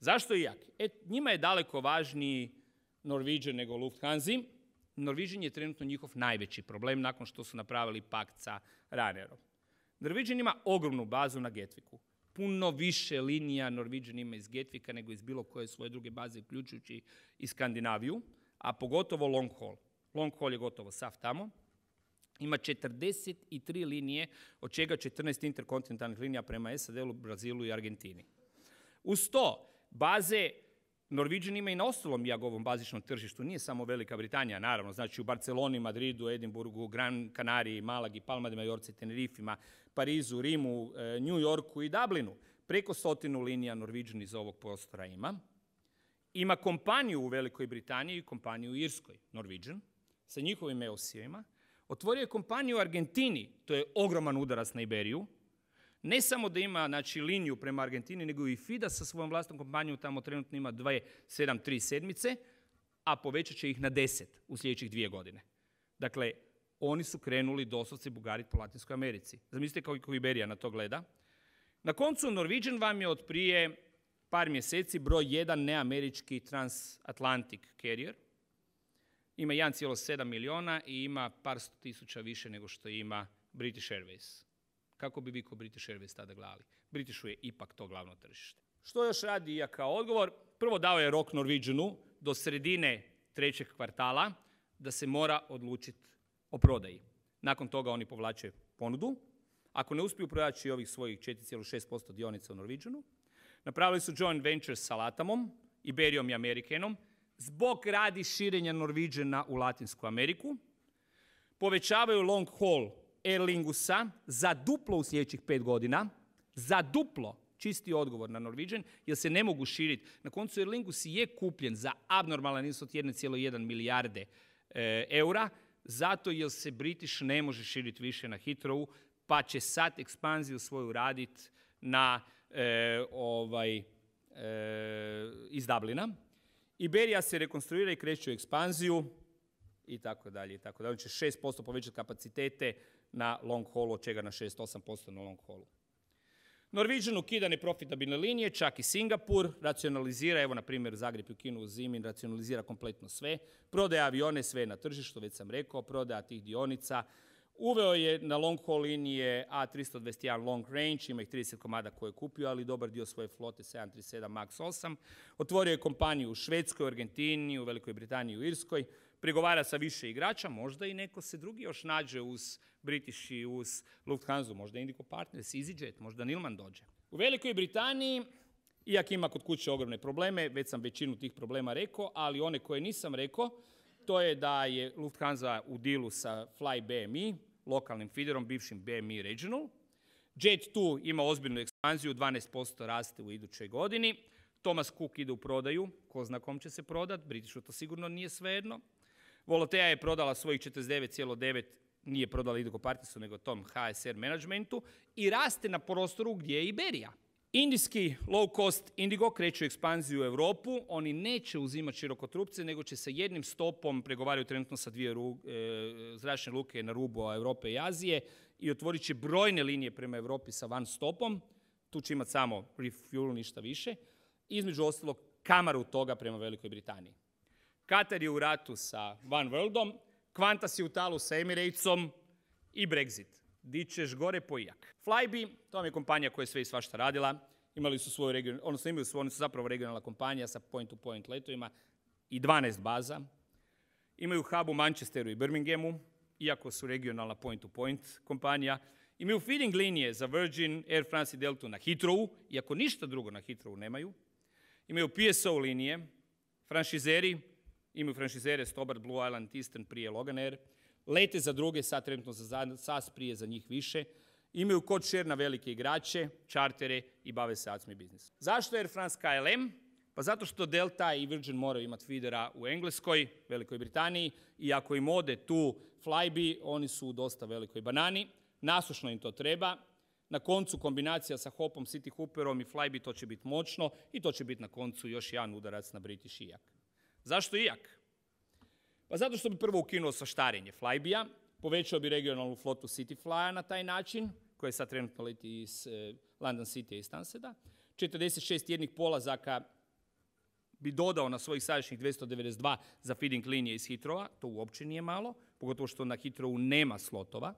Zašto i jak? E, njima je daleko važniji Norwegian nego Lufthansa. Norwegian je trenutno njihov najveći problem nakon što su napravili pakt sa Ryanairom. Norwegian ima ogromnu bazu na Getviku. Puno više linija Norwegian ima iz Getvika nego iz bilo koje svoje druge baze, uključujući i Skandinaviju, a pogotovo long haul. Long haul je gotovo sav tamo. Ima 43 linije, od čega 14 interkontinentalnih linija prema SAD-u, Brazilu i Argentini. Uz to, baze Norwegian ima i na ostalom jagovom bazičnom tržištu, nije samo Velika Britanija, naravno, znači u Barceloni, Madridu, Edinburgu, Gran Canariji, Malagi, Palma de Majorci, Tenerifima, Parizu, Rimu, e, New Yorku i Dublinu. Preko stotinu linija Norwegian iz ovog prostora ima. Ima kompaniju u Velikoj Britaniji i kompaniju u Irskoj, Norwegian, sa njihovim EOS-ima. Otvorio je kompaniju u Argentini, to je ogroman udarac na Iberiju, ne samo da ima znači, liniju prema Argentini, nego i FIDA sa svojom vlastnom kompanijom tamo trenutno ima 2,7-3 sedmice, a povećat će ih na 10 u sljedećih dvije godine. Dakle, oni su krenuli doslovce bugariti po Latinskoj Americi. Zamislite kako Iberija na to gleda. Na koncu Norwegian vam je od prije par mjeseci broj jedan neamerički transatlantic carrier. Ima 1,7 miliona i ima par sto tisuća više nego što ima British Airways. Kako bi vi ko British Airways tada gledali? Britishu je ipak to glavno tržište. Što još radi ja kao odgovor? Prvo dao je rok Norwegianu do sredine trećeg kvartala da se mora odlučiti o prodaji. Nakon toga oni povlače ponudu. Ako ne uspiju prodaći ovih svojih 4,6% dionica u Norwegianu, napravili su joint venture sa Latamom, Iberijom i Americanom, zbog radi širenja Norwegiana u Latinsku Ameriku, povećavaju long haul Aer Lingusa za duplo u sljedećih pet godina, za duplo, čisti odgovor na Norwegian, jer se ne mogu širiti. Na koncu Aer Lingus je kupljen za abnormalan iznos od 1,1 milijarde e, eura, zato jer se British ne može širiti više na Heathrow, pa će sad ekspanziju svoju raditi na e, ovaj, e, iz Dublina. Iberija se rekonstruira i kreće u ekspanziju i tako dalje tako dalje. On će 6% povećati kapacitete na long haulu, od čega na 6-8% na long haulu. Norwegian ukida neprofitabilne linije, čak i Singapur, racionalizira, evo na primjer Zagreb i Kinu Zimin, racionalizira kompletno sve, prodaje avione, sve na tržištu, već sam rekao, prodaja tih dionica, Uveo je na long haul linije A321 long range, ima ih 30 komada koje je kupio, ali dobar dio svoje flote 737 MAX 8. Otvorio je kompaniju u Švedskoj, Argentini, u Velikoj Britaniji, u Irskoj. Pregovara sa više igrača, možda i neko se drugi još nađe uz British i uz Lufthansa, možda Indigo Partners, EasyJet, možda Nilman dođe. U Velikoj Britaniji, iako ima kod kuće ogromne probleme, već sam većinu tih problema rekao, ali one koje nisam rekao, to je da je Lufthansa u dilu sa Fly BMI, lokalnim feederom, bivšim BMI Regional. Jet2 ima ozbiljnu ekspanziju, 12% raste u idućoj godini. Thomas Cook ide u prodaju, ko zna kom će se prodat, Britishu to sigurno nije svejedno. Volotea je prodala svojih 49,9, nije prodala Iduko Partisu, nego tom HSR managementu i raste na prostoru gdje je Iberija. Indijski low cost Indigo kreće u ekspanziju u Europu, oni neće uzimati širokotrupce, nego će sa jednim stopom, pregovaraju trenutno sa dvije e, zračne luke na rubu Europe i Azije i otvorit će brojne linije prema Europi sa van stopom, tu će imati samo refuel, ništa više, između ostalog kamaru toga prema Velikoj Britaniji. Katar je u ratu sa One Worldom, Qantas je u talu sa Emiratesom i Brexit. Dičeš gore pojak. Flybe, to vam je kompanija koja je sve i svašta radila. Imali su svoju regionalnu, odnosno imaju su, oni su zapravo regionalna kompanija sa point-to-point letovima i 12 baza. Imaju hub u Manchesteru i Birminghamu, iako su regionalna point-to-point kompanija. Imaju feeding linije za Virgin, Air France i Delta na Heathrow, iako ništa drugo na Heathrow nemaju. Imaju PSO linije, franšizeri, imaju franšizere Stobart, Blue Island, Eastern prije Logan Air, lete za druge, sad trenutno za SAS prije za njih više, imaju kod share na velike igrače, čartere i bave se ACMI biznis. Zašto Air France KLM? Pa zato što Delta i Virgin moraju imati feedera u Engleskoj, Velikoj Britaniji i ako im ode tu Flybe, oni su u dosta velikoj banani. Nasušno im to treba. Na koncu kombinacija sa Hopom, City Hooperom i Flybe to će biti moćno i to će biti na koncu još jedan udarac na British IAK. Zašto IAK? Pa zato što bi prvo ukinuo saštarenje Flybija, povećao bi regionalnu flotu City Flya na taj način, koje sad trenutno leti iz eh, London City i Stanseda. 46 jednih polazaka bi dodao na svojih sadašnjih 292 za feeding linije iz Hitrova, to uopće nije malo, pogotovo što na Hitrovu nema slotova.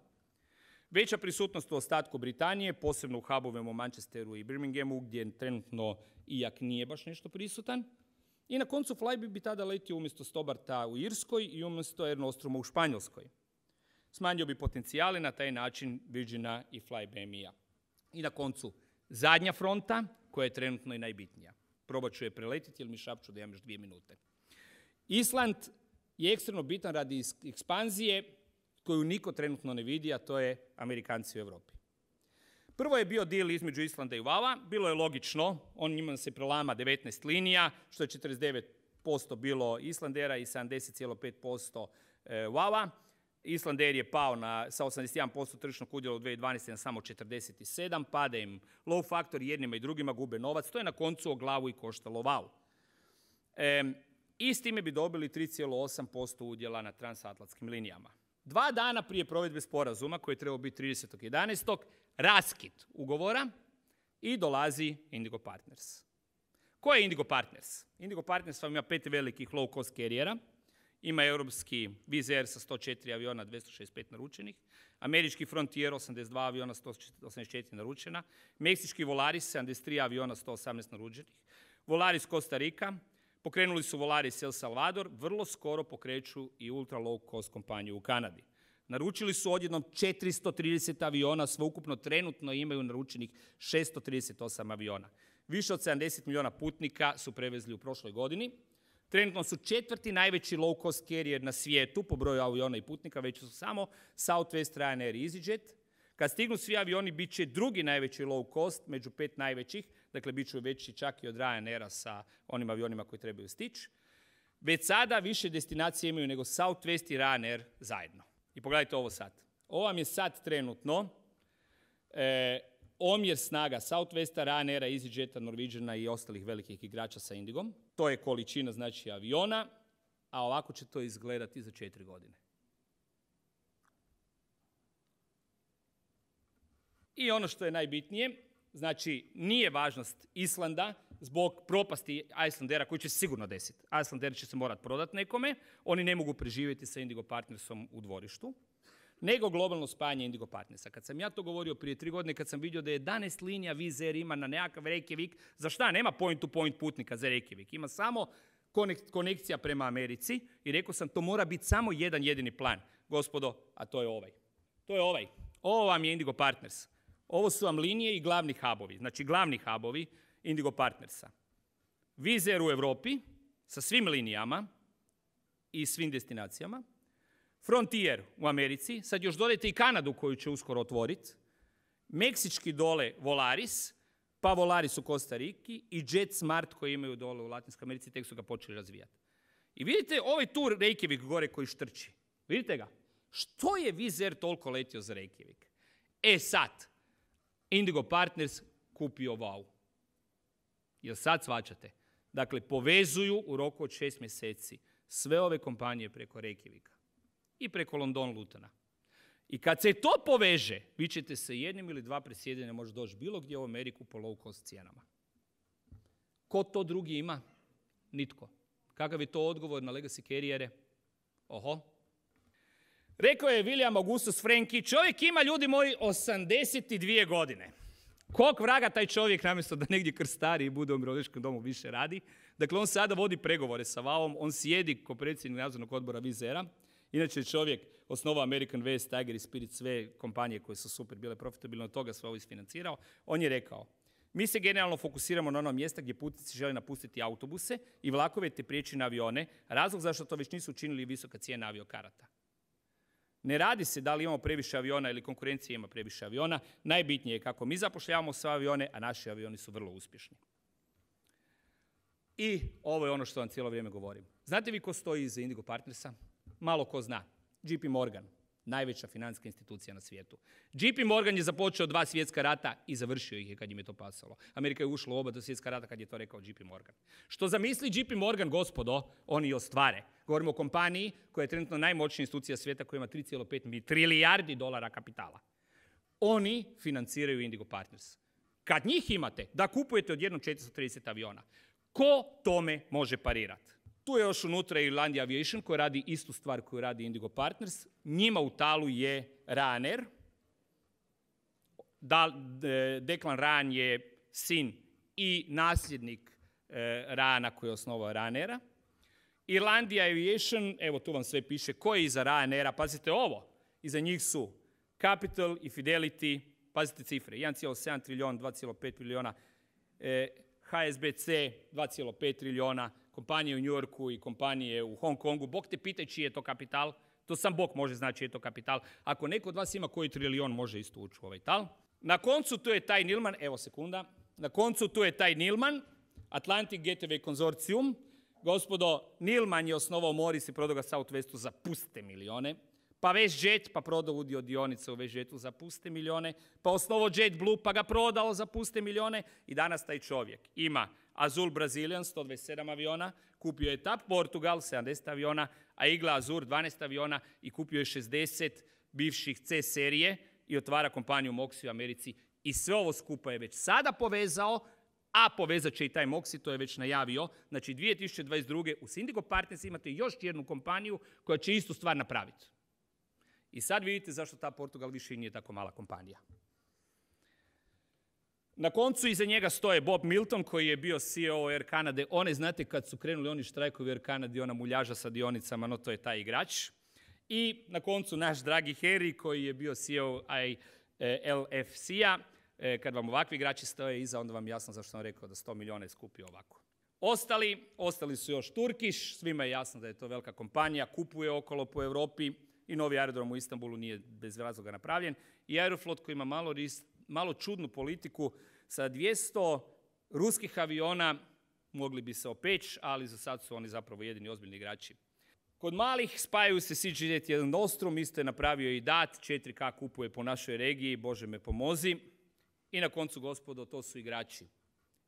Veća prisutnost u ostatku Britanije, posebno u hubovima u Manchesteru i Birminghamu, gdje trenutno IAK nije baš nešto prisutan. I na koncu Flybe bi tada letio umjesto Stobarta u Irskoj i umjesto Air Nostruma u Španjolskoj. Smanjio bi potencijali na taj način Virgina i Flybemija. I na koncu zadnja fronta, koja je trenutno i najbitnija. Probat ću je preletiti jer mi šapću da imam još dvije minute. Island je ekstremno bitan radi ekspanzije koju niko trenutno ne vidi, a to je Amerikanci u Europi. Prvo je bio deal između Islanda i Vava, bilo je logično, on njima se prelama 19 linija, što je 49% bilo Islandera i 70,5% Vava. Islandair je pao na, sa 81% tržišnog udjela u 2012. na samo 47, pada im low factor, jednima i drugima gube novac, to je na koncu o glavu i koštalo Vau. E, I s time bi dobili 3,8% udjela na transatlantskim linijama. Dva dana prije provedbe sporazuma, koji je trebao biti 30.11., raskid ugovora i dolazi Indigo Partners. Ko je Indigo Partners? Indigo Partners vam ima pet velikih low cost carriera, ima europski Wizz Air sa 104 aviona, 265 naručenih, američki Frontier 82 aviona, 184 naručena, meksički Volaris 73 aviona, 118 naručenih, Volaris Costa Rica, pokrenuli su Volaris El Salvador, vrlo skoro pokreću i ultra low cost kompaniju u Kanadi. Naručili su odjednom 430 aviona, sveukupno trenutno imaju naručenih 638 aviona. Više od 70 milijuna putnika su prevezli u prošloj godini. Trenutno su četvrti najveći low cost carrier na svijetu po broju aviona i putnika, već su samo Southwest, Ryanair i EasyJet. Kad stignu svi avioni, bit će drugi najveći low cost među pet najvećih, dakle bit će veći čak i od Ryanaira sa onim avionima koji trebaju stići. Već sada više destinacije imaju nego Southwest i Ryanair zajedno. I pogledajte ovo sad. Ovo vam je sad trenutno e, omjer snaga Southwesta, Ryanaira, EasyJeta, Norwegiana i ostalih velikih igrača sa Indigom. To je količina znači aviona, a ovako će to izgledati za četiri godine. I ono što je najbitnije, znači nije važnost Islanda zbog propasti Icelandera koji će se sigurno desiti. Icelander će se morati prodati nekome, oni ne mogu preživjeti sa Indigo Partnersom u dvorištu, nego globalno spajanje Indigo Partnersa. Kad sam ja to govorio prije tri godine, kad sam vidio da 11 linija Vizer ima na nekakav Reykjavik, za šta? Nema point-to-point putnika za Reykjavik, ima samo konekcija prema Americi i rekao sam to mora biti samo jedan jedini plan. Gospodo, a to je ovaj. To je ovaj. Ovo vam je Indigo Partners. Ovo su vam linije i glavni hubovi. Znači glavni hubovi Indigo Partnersa. Vizer u Europi sa svim linijama i svim destinacijama. Frontier u Americi, sad još dodajte i Kanadu koju će uskoro otvoriti. Meksički dole Volaris, pa Volaris u Costa Riki i Jet Smart koji imaju dole u Latinskoj Americi, tek su ga počeli razvijati. I vidite ovaj tur Reykjavik gore koji štrči. Vidite ga? Što je Vizer toliko letio za Reykjavik? E sad, Indigo Partners kupio VAU. Jel sad svačate? Dakle, povezuju u roku od šest mjeseci sve ove kompanije preko Reykjavika i preko London Lutona. I kad se to poveže, vi ćete se jednim ili dva presjedanja možda doći bilo gdje u Ameriku po low cost cijenama. Ko to drugi ima? Nitko. Kakav je to odgovor na legacy carriere? Oho. Rekao je William Augustus Franki, čovjek ima, ljudi moji, 82 godine. Kog vraga taj čovjek, namjesto da negdje krstari i bude u mirovinskom domu više radi. Dakle, on sada vodi pregovore sa Valom, on sjedi ko predsjednik nadzornog odbora Vizera. Inače, čovjek osnovao American West, Tiger i Spirit, sve kompanije koje su super bile profitabilne, od toga sve ovo isfinancirao. On je rekao, mi se generalno fokusiramo na ono mjesta gdje putnici žele napustiti autobuse i vlakove te prijeći na avione. Razlog zašto to već nisu učinili visoka cijena aviokarata. Ne radi se da li imamo previše aviona ili konkurencija ima previše aviona. Najbitnije je kako mi zapošljavamo sve avione, a naši avioni su vrlo uspješni. I ovo je ono što vam cijelo vrijeme govorim. Znate vi ko stoji iza Indigo Partnersa? Malo ko zna. JP Morgan, najveća financijska institucija na svijetu. JP Morgan je započeo dva svjetska rata i završio ih je kad im je to pasalo. Amerika je ušla u oba do svjetska rata kad je to rekao JP Morgan. Što zamisli JP Morgan, gospodo, oni i ostvare. Govorimo o kompaniji koja je trenutno najmoćnija institucija svijeta koja ima 3,5 trilijardi dolara kapitala. Oni financiraju Indigo Partners. Kad njih imate da kupujete odjednom 430 aviona, ko tome može parirati? Tu je još unutra Irlandia Aviation koja radi istu stvar koju radi Indigo Partners. Njima u talu je Ryanair. Deklan Ran je sin i nasljednik e, Rana koji je osnovao Ryanaira. Irlandia Aviation, evo tu vam sve piše, ko je iza Ryanaira, pazite ovo, iza njih su Capital i Fidelity, pazite cifre, 1,7 trilijona, 2,5 trilijona, e, HSBC 2,5 trilijona, kompanije u New Yorku i kompanije u Hong Kongu. Bog te pitaj čiji je to kapital. To sam Bog može znati čiji je to kapital. Ako neko od vas ima koji trilion, može isto ući u ovaj tal. Na koncu tu je taj Nilman, evo sekunda, na koncu tu je taj Nilman, Atlantic Gateway Consortium. Gospodo, Nilman je osnovao Morris i prodao ga Southwestu za puste milione. Pa Jet pa prodao udio dionice u Jetu za puste milione. Pa osnovao Blue pa ga prodao za puste milione. I danas taj čovjek ima Azul Brazilian 127 aviona, kupio je TAP Portugal 70 aviona, a Igla Azur 12 aviona i kupio je 60 bivših C serije i otvara kompaniju Moxi u Americi. I sve ovo skupa je već sada povezao, a povezat će i taj Moxi, to je već najavio. Znači 2022. u Syndigo Partners imate još jednu kompaniju koja će istu stvar napraviti. I sad vidite zašto ta Portugal više nije tako mala kompanija. Na koncu iza njega stoje Bob Milton koji je bio CEO Air Canada. One znate kad su krenuli oni štrajkovi Air Canada i ona muljaža sa dionicama, no to je taj igrač. I na koncu naš dragi Harry koji je bio CEO LFC-a. E, kad vam ovakvi igrači stoje iza, onda vam jasno zašto sam rekao da 100 milijuna je skupio ovako. Ostali, ostali su još Turkish, svima je jasno da je to velika kompanija, kupuje okolo po Europi i novi aerodrom u Istanbulu nije bez razloga napravljen. I Aeroflot koji ima malo malo čudnu politiku sa 200 ruskih aviona mogli bi se opeć, ali za sad su oni zapravo jedini ozbiljni igrači. Kod malih spajaju se CG1 Nostrum, isto je napravio i DAT, 4K kupuje po našoj regiji, Bože me pomozi. I na koncu, gospodo, to su igrači.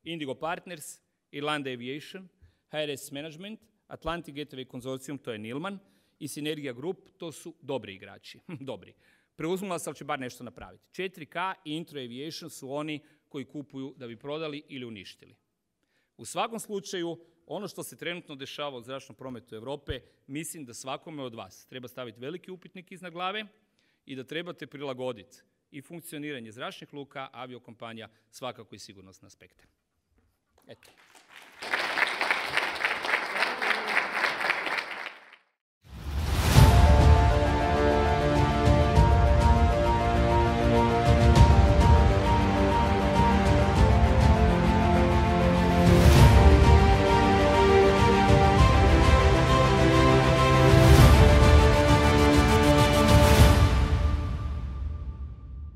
Indigo Partners, Irlanda Aviation, HRS Management, Atlantic Gateway Consortium, to je Nilman, i Synergia Group, to su dobri igrači. dobri preuzmula se, ali će bar nešto napraviti. 4K i Intro Aviation su oni koji kupuju da bi prodali ili uništili. U svakom slučaju, ono što se trenutno dešava u zračnom prometu Europe, mislim da svakome od vas treba staviti veliki upitnik iznad glave i da trebate prilagoditi i funkcioniranje zračnih luka, aviokompanija, svakako i sigurnosne aspekte. Eto.